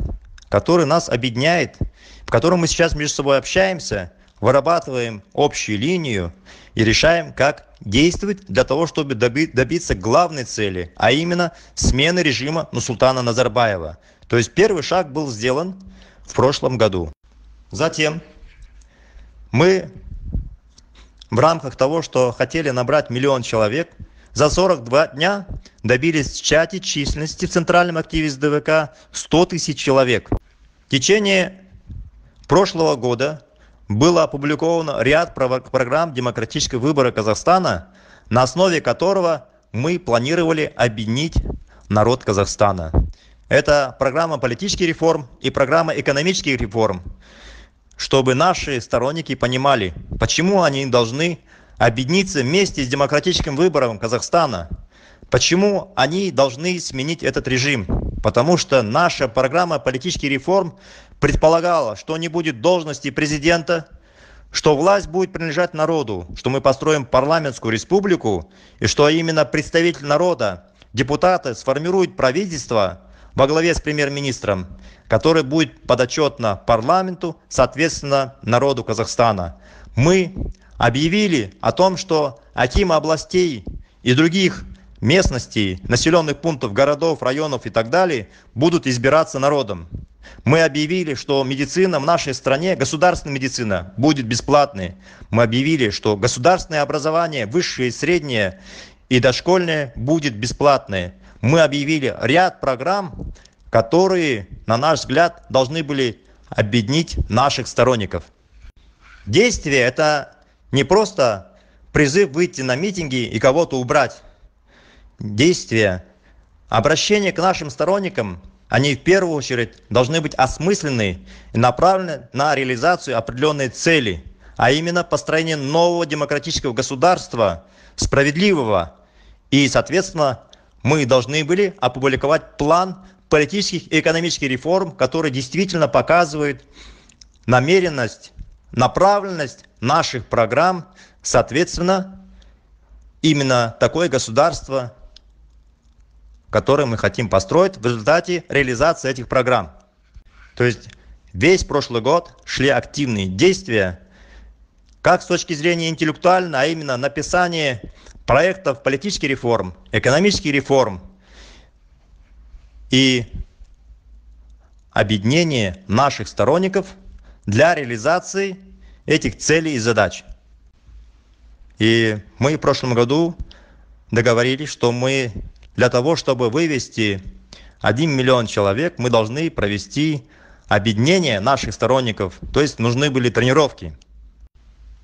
который нас объединяет в котором мы сейчас между собой общаемся вырабатываем общую линию и решаем как действовать для того чтобы добиться главной цели а именно смены режима нурсултана назарбаева. То есть первый шаг был сделан в прошлом году. Затем мы в рамках того что хотели набрать миллион человек за 42 дня добились в чате численности в центральном активе сдвк 100 тысяч человек в течение прошлого года было опубликовано ряд программ демократического выбора казахстана на основе которого мы планировали объединить народ Казахстана. Это программа политических реформ и программа экономических реформ, чтобы наши сторонники понимали, почему они должны объединиться вместе с демократическим выбором Казахстана. Почему они должны сменить этот режим? Потому что наша программа политических реформ предполагала, что не будет должности президента, что власть будет принадлежать народу, что мы построим парламентскую республику, и что именно представитель народа, депутаты сформируют правительство во главе с премьер-министром, который будет подотчетно парламенту, соответственно, народу Казахстана. Мы объявили о том, что акимы областей и других местностей, населенных пунктов, городов, районов и так далее будут избираться народом. Мы объявили, что медицина в нашей стране, государственная медицина, будет бесплатной. Мы объявили, что государственное образование, высшее, среднее и дошкольное будет бесплатное. Мы объявили ряд программ, которые, на наш взгляд, должны были объединить наших сторонников. Действие – это не просто призыв выйти на митинги и кого-то убрать. Действия, обращение к нашим сторонникам, они в первую очередь должны быть осмысленны и направлены на реализацию определенной цели, а именно построение нового демократического государства, справедливого. И, соответственно, мы должны были опубликовать план политических и экономических реформ, который действительно показывает намеренность направленность наших программ, соответственно, именно такое государство, которое мы хотим построить в результате реализации этих программ. То есть весь прошлый год шли активные действия, как с точки зрения интеллектуальной, а именно написание проектов политических реформ, экономических реформ и объединение наших сторонников – для реализации этих целей и задач. И мы в прошлом году договорились, что мы для того, чтобы вывести 1 миллион человек, мы должны провести объединение наших сторонников, то есть нужны были тренировки.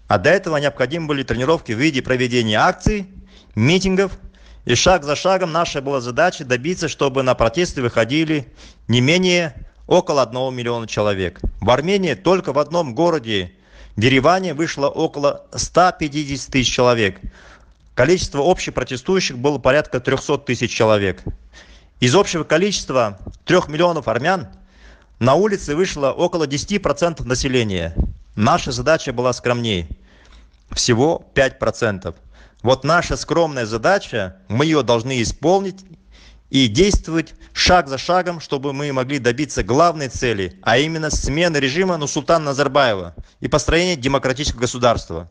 А до этого необходимы были тренировки в виде проведения акций, митингов, и шаг за шагом наша была задача добиться, чтобы на протесты выходили не менее около 1 миллиона человек. В Армении только в одном городе, Дереване, вышло около 150 тысяч человек. Количество общепротестующих было порядка 300 тысяч человек. Из общего количества 3 миллионов армян на улице вышло около 10% населения. Наша задача была скромнее. Всего 5%. Вот наша скромная задача, мы ее должны исполнить и действовать шаг за шагом, чтобы мы могли добиться главной цели, а именно смены режима Нусултана Назарбаева и построения демократического государства.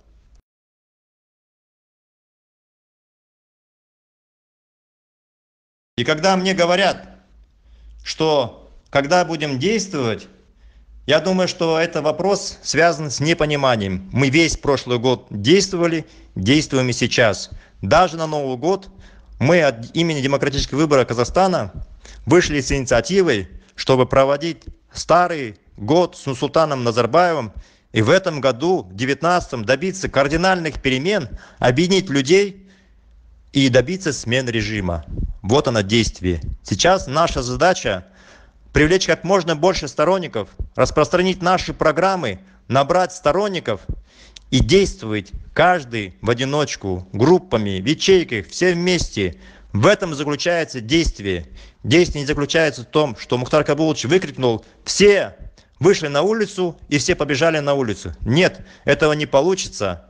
И когда мне говорят, что когда будем действовать, я думаю, что это вопрос связан с непониманием. Мы весь прошлый год действовали, действуем и сейчас. Даже на Новый год мы от имени демократического выбора Казахстана вышли с инициативой, чтобы проводить старый год с Нусултаном Назарбаевым и в этом году, в 19 добиться кардинальных перемен, объединить людей и добиться смены режима. Вот оно действие. Сейчас наша задача привлечь как можно больше сторонников, распространить наши программы, набрать сторонников и действовать каждый в одиночку, группами, в ячейках, все вместе. В этом заключается действие. Действие не заключается в том, что Мухтар Кабулович выкрикнул «Все вышли на улицу и все побежали на улицу». Нет, этого не получится.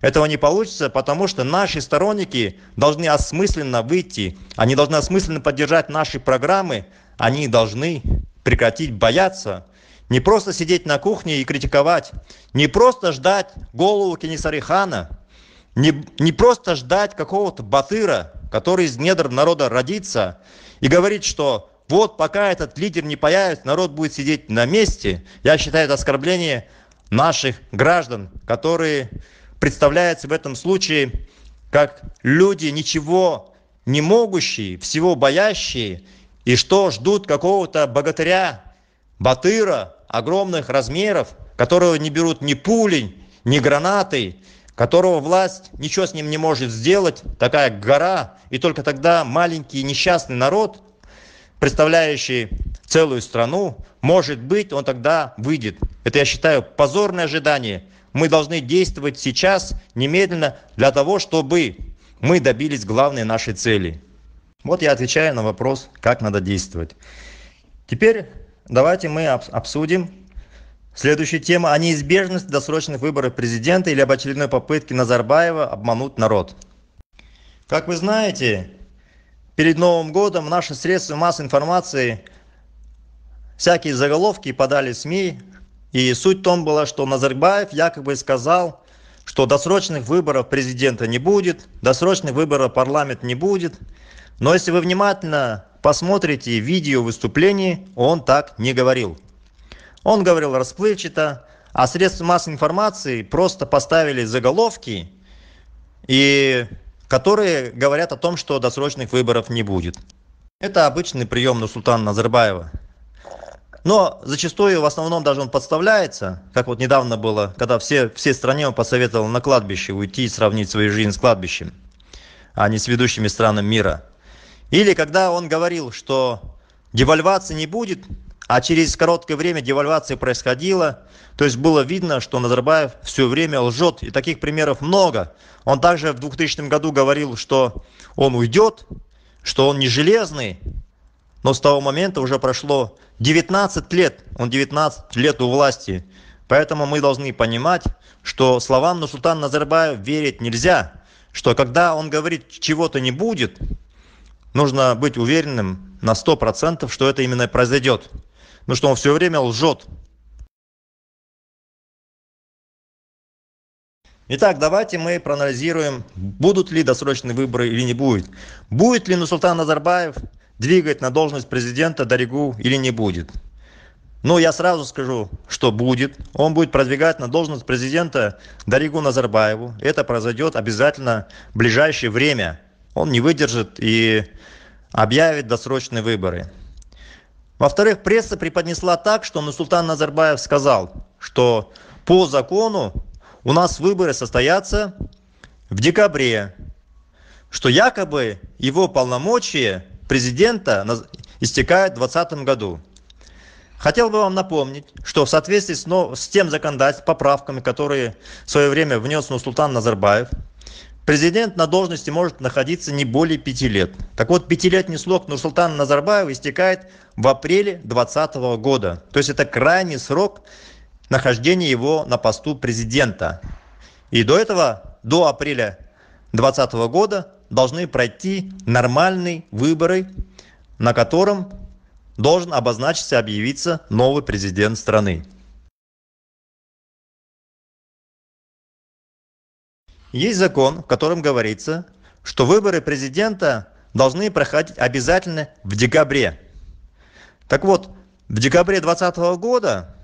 Этого не получится, потому что наши сторонники должны осмысленно выйти, они должны осмысленно поддержать наши программы, они должны прекратить бояться, не просто сидеть на кухне и критиковать, не просто ждать голову Кенесарихана, не, не просто ждать какого-то батыра, который из недр народа родится, и говорить, что вот пока этот лидер не появится, народ будет сидеть на месте. Я считаю это оскорбление наших граждан, которые представляются в этом случае как люди ничего не могущие, всего боящие, и что ждут какого-то богатыря, батыра, огромных размеров, которые не берут ни пули, ни гранаты, которого власть ничего с ним не может сделать, такая гора, и только тогда маленький несчастный народ, представляющий целую страну, может быть, он тогда выйдет. Это, я считаю, позорное ожидание. Мы должны действовать сейчас, немедленно, для того, чтобы мы добились главной нашей цели. Вот я отвечаю на вопрос, как надо действовать. Теперь давайте мы обсудим Следующая тема о неизбежности досрочных выборов президента или об очередной попытке Назарбаева обмануть народ. Как вы знаете, перед Новым годом наши средства массовой информации всякие заголовки подали СМИ, и суть в том была, что Назарбаев якобы сказал, что досрочных выборов президента не будет, досрочных выборов парламент не будет. Но если вы внимательно посмотрите видео выступлений, он так не говорил. Он говорил расплывчато, а средства массовой информации просто поставили заголовки, и которые говорят о том, что досрочных выборов не будет. Это обычный прием на Султана Назарбаева. Но зачастую, в основном, даже он подставляется, как вот недавно было, когда все, все стране он посоветовал на кладбище уйти и сравнить свою жизнь с кладбищем, а не с ведущими странами мира. Или когда он говорил, что девальвации не будет, а через короткое время девальвация происходила. То есть было видно, что Назарбаев все время лжет. И таких примеров много. Он также в 2000 году говорил, что он уйдет, что он не железный. Но с того момента уже прошло 19 лет. Он 19 лет у власти. Поэтому мы должны понимать, что словам Нурсултана Назарбаев верить нельзя. Что когда он говорит, чего-то не будет, нужно быть уверенным на 100%, что это именно произойдет ну что он все время лжет. Итак, давайте мы проанализируем, будут ли досрочные выборы или не будет. Будет ли Нусултан Назарбаев двигать на должность президента Даригу или не будет. Ну, я сразу скажу, что будет. Он будет продвигать на должность президента Даригу Назарбаеву. Это произойдет обязательно в ближайшее время. Он не выдержит и объявит досрочные выборы. Во-вторых, пресса преподнесла так, что Нурсултан Назарбаев сказал, что по закону у нас выборы состоятся в декабре, что якобы его полномочия президента истекают в 2020 году. Хотел бы вам напомнить, что в соответствии с, но, с тем законодательством, поправками, которые в свое время внес Нурсултан Назарбаев, Президент на должности может находиться не более пяти лет. Так вот, пятилетний срок Нурсултана Назарбаева истекает в апреле 2020 года. То есть это крайний срок нахождения его на посту президента. И до этого, до апреля 2020 года, должны пройти нормальные выборы, на котором должен обозначиться, объявиться новый президент страны. Есть закон, в котором говорится, что выборы президента должны проходить обязательно в декабре. Так вот, в декабре 2020 года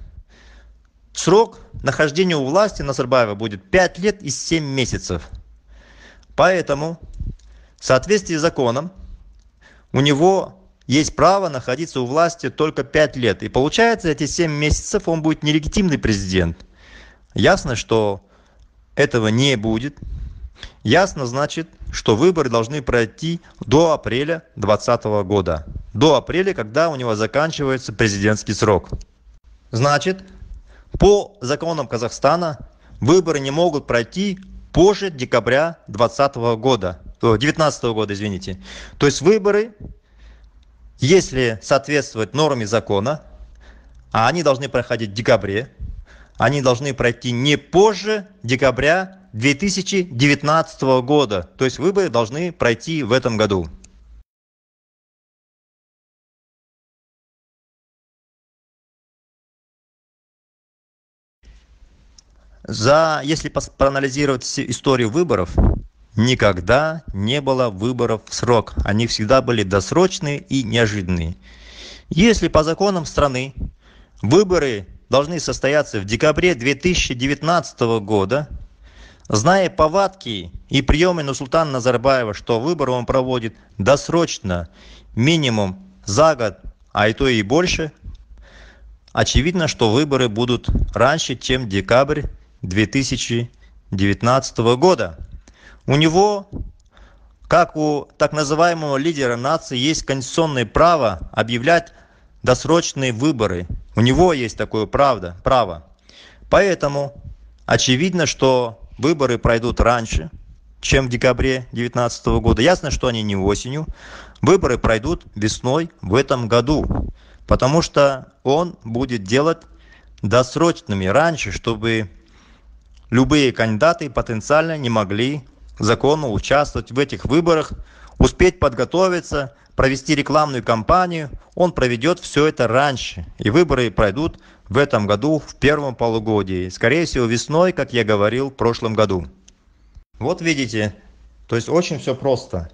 срок нахождения у власти Назарбаева будет 5 лет и 7 месяцев. Поэтому, в соответствии с законом, у него есть право находиться у власти только 5 лет. И получается, эти 7 месяцев он будет нелегитимный президент. Ясно, что этого не будет. Ясно, значит, что выборы должны пройти до апреля 2020 года. До апреля, когда у него заканчивается президентский срок. Значит, по законам Казахстана выборы не могут пройти позже декабря 2020 года, 2019 года, извините. То есть выборы, если соответствовать норме закона, а они должны проходить в декабре, они должны пройти не позже декабря 2019 года. То есть выборы должны пройти в этом году. За, если проанализировать историю выборов, никогда не было выборов в срок. Они всегда были досрочные и неожиданные. Если по законам страны выборы должны состояться в декабре 2019 года. Зная повадки и приемы Нурсултана Назарбаева, что выборы он проводит досрочно, минимум за год, а и то и больше, очевидно, что выборы будут раньше, чем декабрь 2019 2019 года. У него, как у так называемого лидера нации, есть конституционное право объявлять досрочные выборы. У него есть такое правда, право. Поэтому очевидно, что выборы пройдут раньше, чем в декабре 2019 года. Ясно, что они не осенью. Выборы пройдут весной в этом году, потому что он будет делать досрочными раньше, чтобы любые кандидаты потенциально не могли законно участвовать в этих выборах, успеть подготовиться, провести рекламную кампанию. Он проведет все это раньше, и выборы пройдут в этом году в первом полугодии. Скорее всего, весной, как я говорил в прошлом году. Вот видите, то есть очень все просто.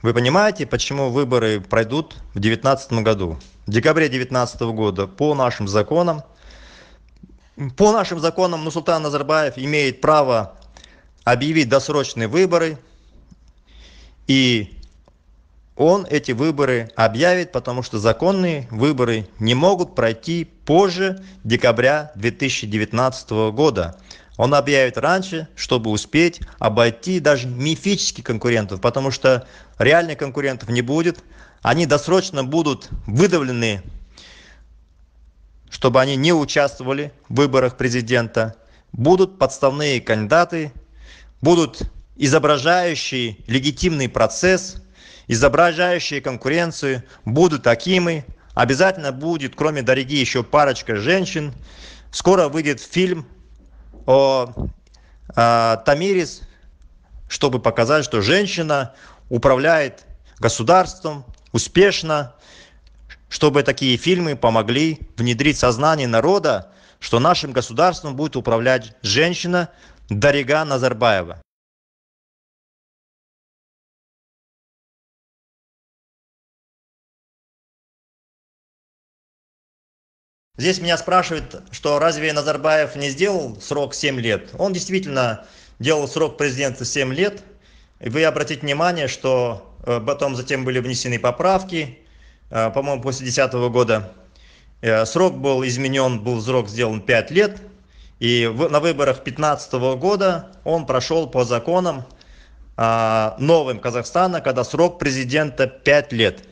Вы понимаете, почему выборы пройдут в 2019 году? В декабре 2019 года по нашим законам, по нашим законам Нусултан Назарбаев имеет право объявить досрочные выборы, и он эти выборы объявит, потому что законные выборы не могут пройти позже декабря 2019 года. Он объявит раньше, чтобы успеть обойти даже мифических конкурентов, потому что реальных конкурентов не будет. Они досрочно будут выдавлены, чтобы они не участвовали в выборах президента. Будут подставные кандидаты, будут изображающие легитимный процесс, изображающие конкуренцию, будут такими. Обязательно будет, кроме Дороги, еще парочка женщин. Скоро выйдет фильм о, о Тамирис, чтобы показать, что женщина управляет государством успешно, чтобы такие фильмы помогли внедрить сознание народа, что нашим государством будет управлять женщина Дарига Назарбаева. Здесь меня спрашивают, что разве Назарбаев не сделал срок 7 лет? Он действительно делал срок президента 7 лет. И вы обратите внимание, что э, потом затем были внесены поправки, э, по-моему, после 2010 года. Э, срок был изменен, был срок сделан 5 лет. И на выборах 2015 года он прошел по законам новым Казахстана, когда срок президента 5 лет.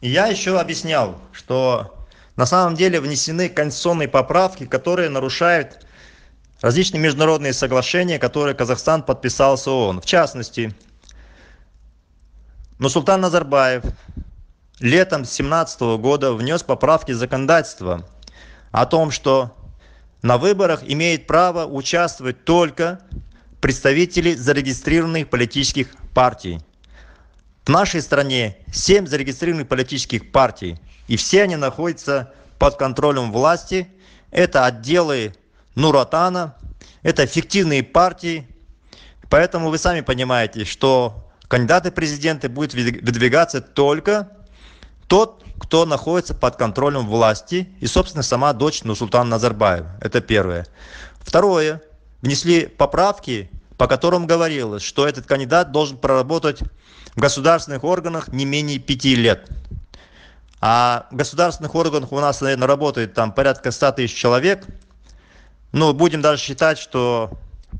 Я еще объяснял что на самом деле внесены конституционные поправки которые нарушают различные международные соглашения которые казахстан подписал с оон. В частности нурсултан назарбаев летом семнадцатого года внес поправки в законодательство о том что на выборах имеет право участвовать только представители зарегистрированных политических партий в нашей стране 7 зарегистрированных политических партий, и все они находятся под контролем власти. Это отделы Нуратана, это фиктивные партии. Поэтому вы сами понимаете, что кандидаты президенты будет выдвигаться только тот, кто находится под контролем власти, и, собственно, сама дочь Нурсултана Назарбаева. Это первое. Второе. Внесли поправки, по которым говорилось, что этот кандидат должен проработать в государственных органах не менее пяти лет. А в государственных органах у нас, наверное, работает там порядка 100 тысяч человек. Ну, будем даже считать, что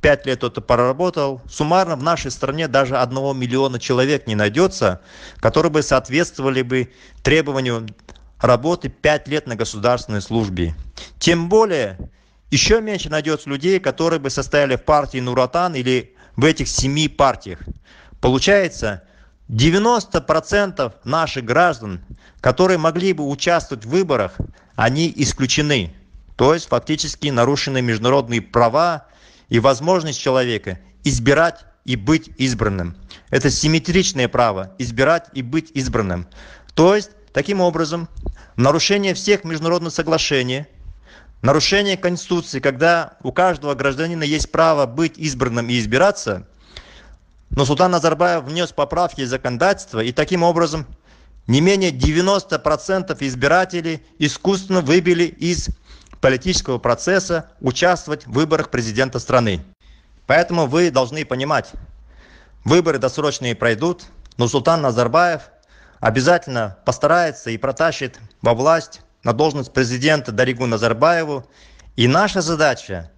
5 лет кто-то проработал. Суммарно в нашей стране даже одного миллиона человек не найдется, которые бы соответствовали бы требованию работы 5 лет на государственной службе. Тем более, еще меньше найдется людей, которые бы состояли в партии Нуратан или в этих семи партиях. Получается, 90% наших граждан, которые могли бы участвовать в выборах, они исключены. То есть фактически нарушены международные права и возможность человека избирать и быть избранным. Это симметричное право избирать и быть избранным. То есть, таким образом, нарушение всех международных соглашений, нарушение Конституции, когда у каждого гражданина есть право быть избранным и избираться, но Султан Назарбаев внес поправки в законодательство, и таким образом не менее 90% избирателей искусственно выбили из политического процесса участвовать в выборах президента страны. Поэтому вы должны понимать, выборы досрочные пройдут, но Султан Назарбаев обязательно постарается и протащит во власть на должность президента Даригу Назарбаеву. И наша задача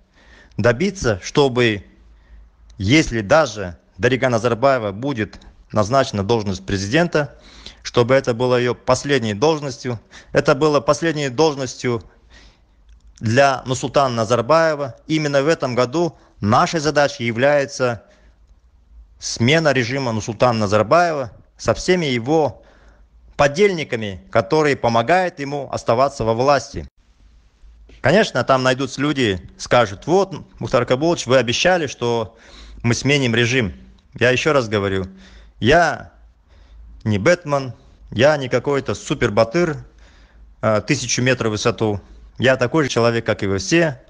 добиться, чтобы, если даже Дарига Назарбаева будет назначена должность президента, чтобы это было ее последней должностью. Это было последней должностью для Нусултана Назарбаева. Именно в этом году нашей задачей является смена режима Нусултана Назарбаева со всеми его подельниками, которые помогают ему оставаться во власти. Конечно, там найдутся люди, скажут, вот, Мухтар Кабулович, вы обещали, что мы сменим режим. Я еще раз говорю, я не Бэтмен, я не какой-то супер батыр, а, тысячу метров в высоту. Я такой же человек, как и вы все.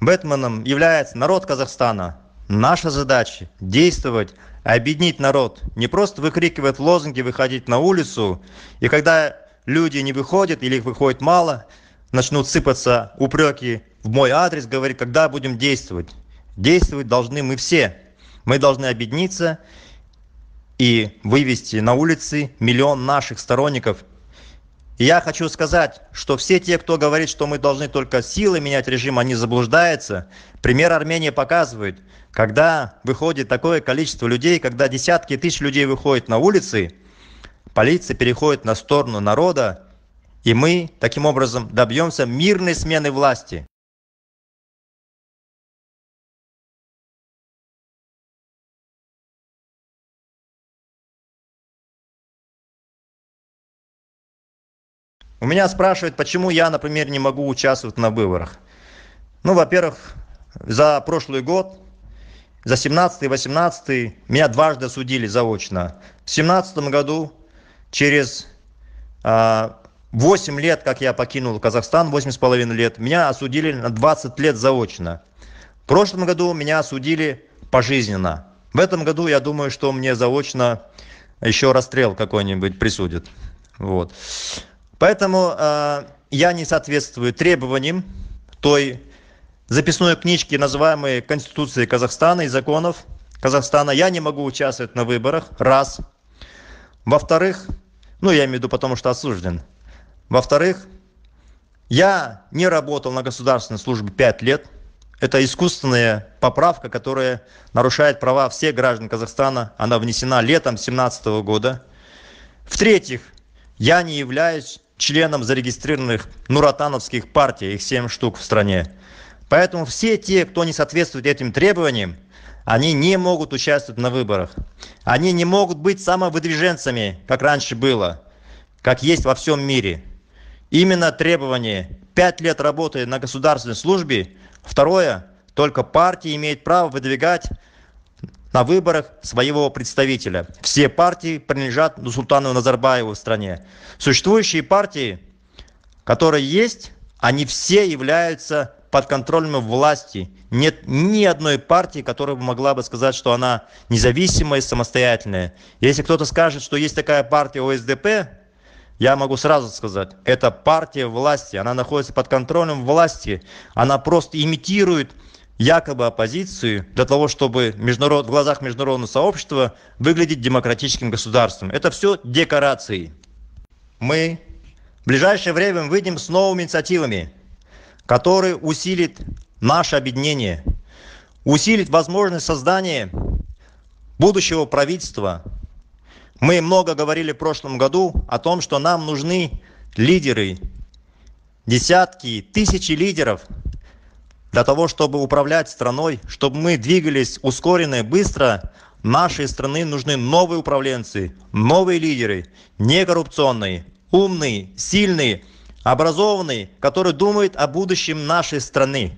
Бэтменом является народ Казахстана. Наша задача – действовать, объединить народ. Не просто выкрикивать лозунги, выходить на улицу. И когда люди не выходят или их выходит мало, начнут сыпаться упреки в мой адрес, говорить, когда будем действовать. Действовать должны мы все. Мы должны объединиться и вывести на улицы миллион наших сторонников. И я хочу сказать, что все те, кто говорит, что мы должны только силой менять режим, они заблуждаются. Пример Армении показывает, когда выходит такое количество людей, когда десятки тысяч людей выходят на улицы, полиция переходит на сторону народа, и мы таким образом добьемся мирной смены власти. У меня спрашивают, почему я, например, не могу участвовать на выборах. Ну, во-первых, за прошлый год, за 17 18 меня дважды осудили заочно. В 17 году, через э, 8 лет, как я покинул Казахстан, 8,5 лет, меня осудили на 20 лет заочно. В прошлом году меня осудили пожизненно. В этом году, я думаю, что мне заочно еще расстрел какой-нибудь присудят. Вот. Поэтому э, я не соответствую требованиям той записной книжки, называемой Конституцией Казахстана и законов Казахстана. Я не могу участвовать на выборах, раз. Во-вторых, ну я имею в виду потому, что осужден. Во-вторых, я не работал на государственной службе 5 лет. Это искусственная поправка, которая нарушает права всех граждан Казахстана. Она внесена летом 2017 года. В-третьих, я не являюсь членам зарегистрированных нуратановских партий, их 7 штук в стране. Поэтому все те, кто не соответствует этим требованиям, они не могут участвовать на выборах. Они не могут быть самовыдвиженцами, как раньше было, как есть во всем мире. Именно требование 5 лет работы на государственной службе. Второе, только партия имеет право выдвигать на выборах своего представителя. Все партии принадлежат Нурсултану Назарбаеву в стране. Существующие партии, которые есть, они все являются подконтрольными власти. Нет ни одной партии, которая могла бы сказать, что она независимая и самостоятельная. Если кто-то скажет, что есть такая партия ОСДП, я могу сразу сказать, это партия власти, она находится под контролем власти, она просто имитирует якобы оппозицию для того, чтобы международ... в глазах международного сообщества выглядеть демократическим государством. Это все декорации. Мы в ближайшее время выйдем с новыми инициативами, которые усилят наше объединение, усилит возможность создания будущего правительства. Мы много говорили в прошлом году о том, что нам нужны лидеры, десятки, тысячи лидеров – для того чтобы управлять страной чтобы мы двигались ускоренно и быстро нашей страны нужны новые управленцы новые лидеры некоррупционные умные сильные образованные которые думают о будущем нашей страны.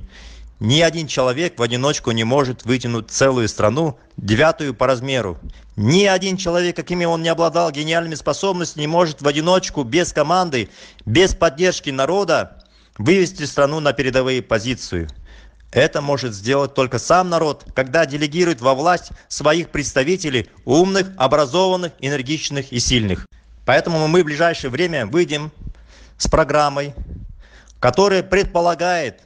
Ни один человек в одиночку не может вытянуть целую страну девятую по размеру. Ни один человек какими он не обладал гениальными способностями не может в одиночку без команды без поддержки народа вывести страну на передовые позиции это может сделать только сам народ когда делегирует во власть своих представителей умных образованных энергичных и сильных. Поэтому мы в ближайшее время выйдем с программой которая предполагает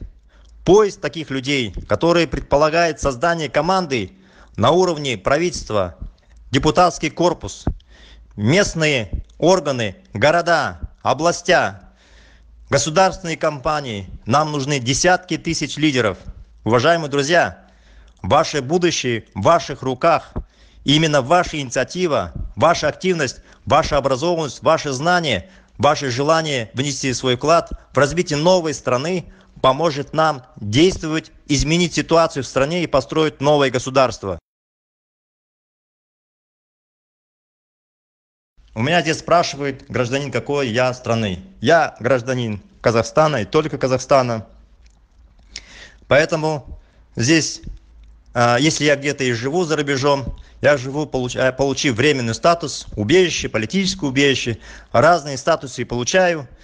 поиск таких людей которые предполагает создание команды на уровне правительства депутатский корпус местные органы города областя государственные компании. Нам нужны десятки тысяч лидеров уважаемые друзья ваше будущее в ваших руках именно ваша инициатива ваша активность ваша образованность ваши знания ваше желание внести свой вклад в развитие новой страны поможет нам действовать, изменить ситуацию в стране и построить новое государство. У меня здесь спрашивает гражданин какой я страны. Я гражданин Казахстана и только Казахстана. Поэтому здесь, а, если я где-то и живу за рубежом, я живу, получив временный статус, убежище, политическое убежище, разные статусы получаю –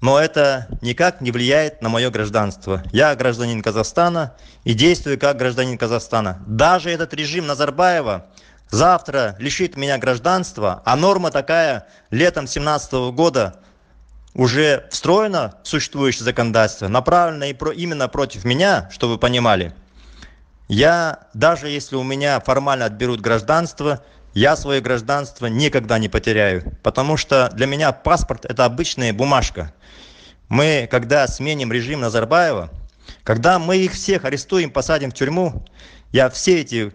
но это никак не влияет на мое гражданство. Я гражданин Казахстана и действую как гражданин Казахстана. Даже этот режим Назарбаева завтра лишит меня гражданства, а норма такая летом 2017 года уже встроена в существующее законодательство, направлена и про, именно против меня, чтобы вы понимали. Я, даже если у меня формально отберут гражданство, я свое гражданство никогда не потеряю, потому что для меня паспорт это обычная бумажка. Мы, когда сменим режим Назарбаева, когда мы их всех арестуем, посадим в тюрьму, я все эти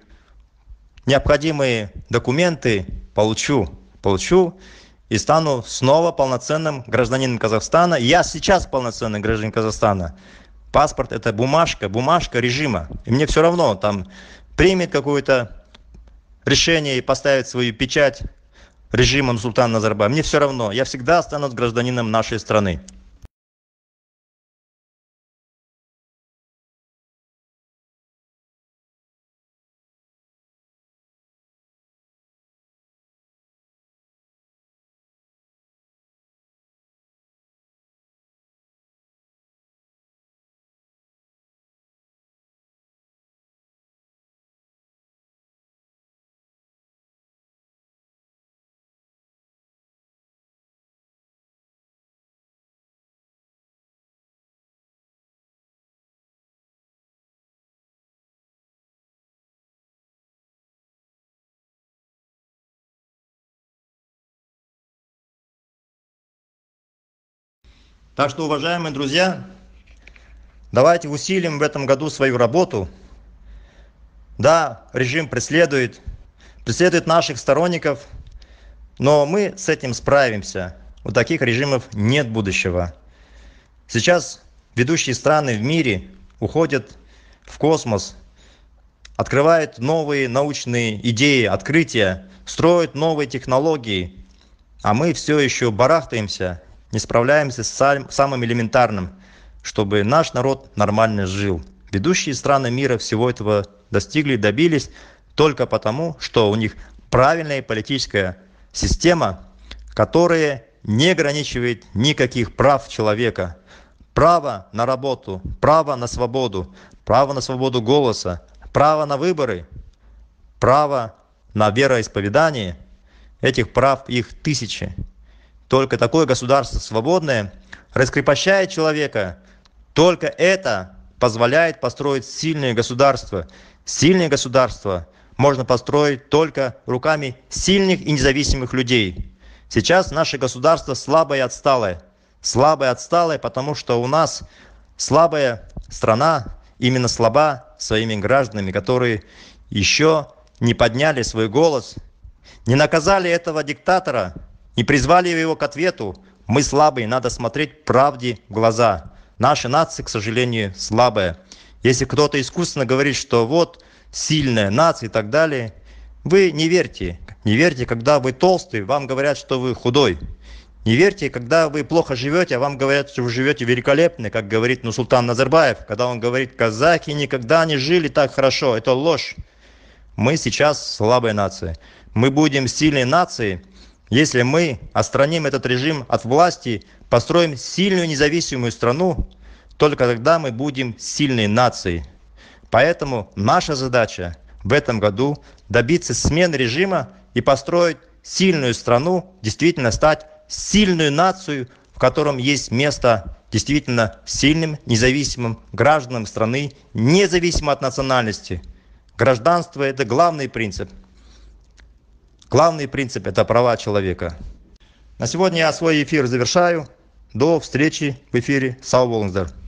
необходимые документы получу, получу и стану снова полноценным гражданином Казахстана. Я сейчас полноценный гражданин Казахстана. Паспорт это бумажка, бумажка режима. И мне все равно, там примет какое-то решение и поставит свою печать режимом Султана Назарбаева. Мне все равно, я всегда останусь гражданином нашей страны. Так что, уважаемые друзья, давайте усилим в этом году свою работу. Да, режим преследует, преследует наших сторонников, но мы с этим справимся. У таких режимов нет будущего. Сейчас ведущие страны в мире уходят в космос, открывают новые научные идеи, открытия, строят новые технологии, а мы все еще барахтаемся не справляемся с самым элементарным чтобы наш народ нормально жил. Ведущие страны мира всего этого достигли добились только потому что у них правильная политическая система которая не ограничивает никаких прав человека. Право на работу право на свободу право на свободу голоса право на выборы право на вероисповедание. Этих прав их тысячи только такое государство свободное раскрепощает человека. Только это позволяет построить сильное государство. Сильное государство можно построить только руками сильных и независимых людей. Сейчас наше государство слабое и отсталое. Слабое и отсталое, потому что у нас слабая страна, именно слаба своими гражданами, которые еще не подняли свой голос, не наказали этого диктатора, не призвали его к ответу мы слабые надо смотреть правде в глаза. Наша нация к сожалению слабая если кто-то искусственно говорит что вот сильная нация и так далее вы не верьте. Не верьте когда вы толстый вам говорят что вы худой. Не верьте когда вы плохо живете а вам говорят что вы живете великолепно как говорит нурсултан назарбаев когда он говорит казахи никогда не жили так хорошо это ложь. Мы сейчас слабая нация. Мы будем сильной нацией если мы отстраним этот режим от власти построим сильную независимую страну только тогда мы будем сильной нацией. Поэтому наша задача в этом году добиться смены режима и построить сильную страну действительно стать сильную нацию в котором есть место действительно сильным независимым гражданам страны независимо от национальности. Гражданство это главный принцип главный принцип это права человека. На сегодня я свой эфир завершаю. До встречи в эфире сау болыңыздар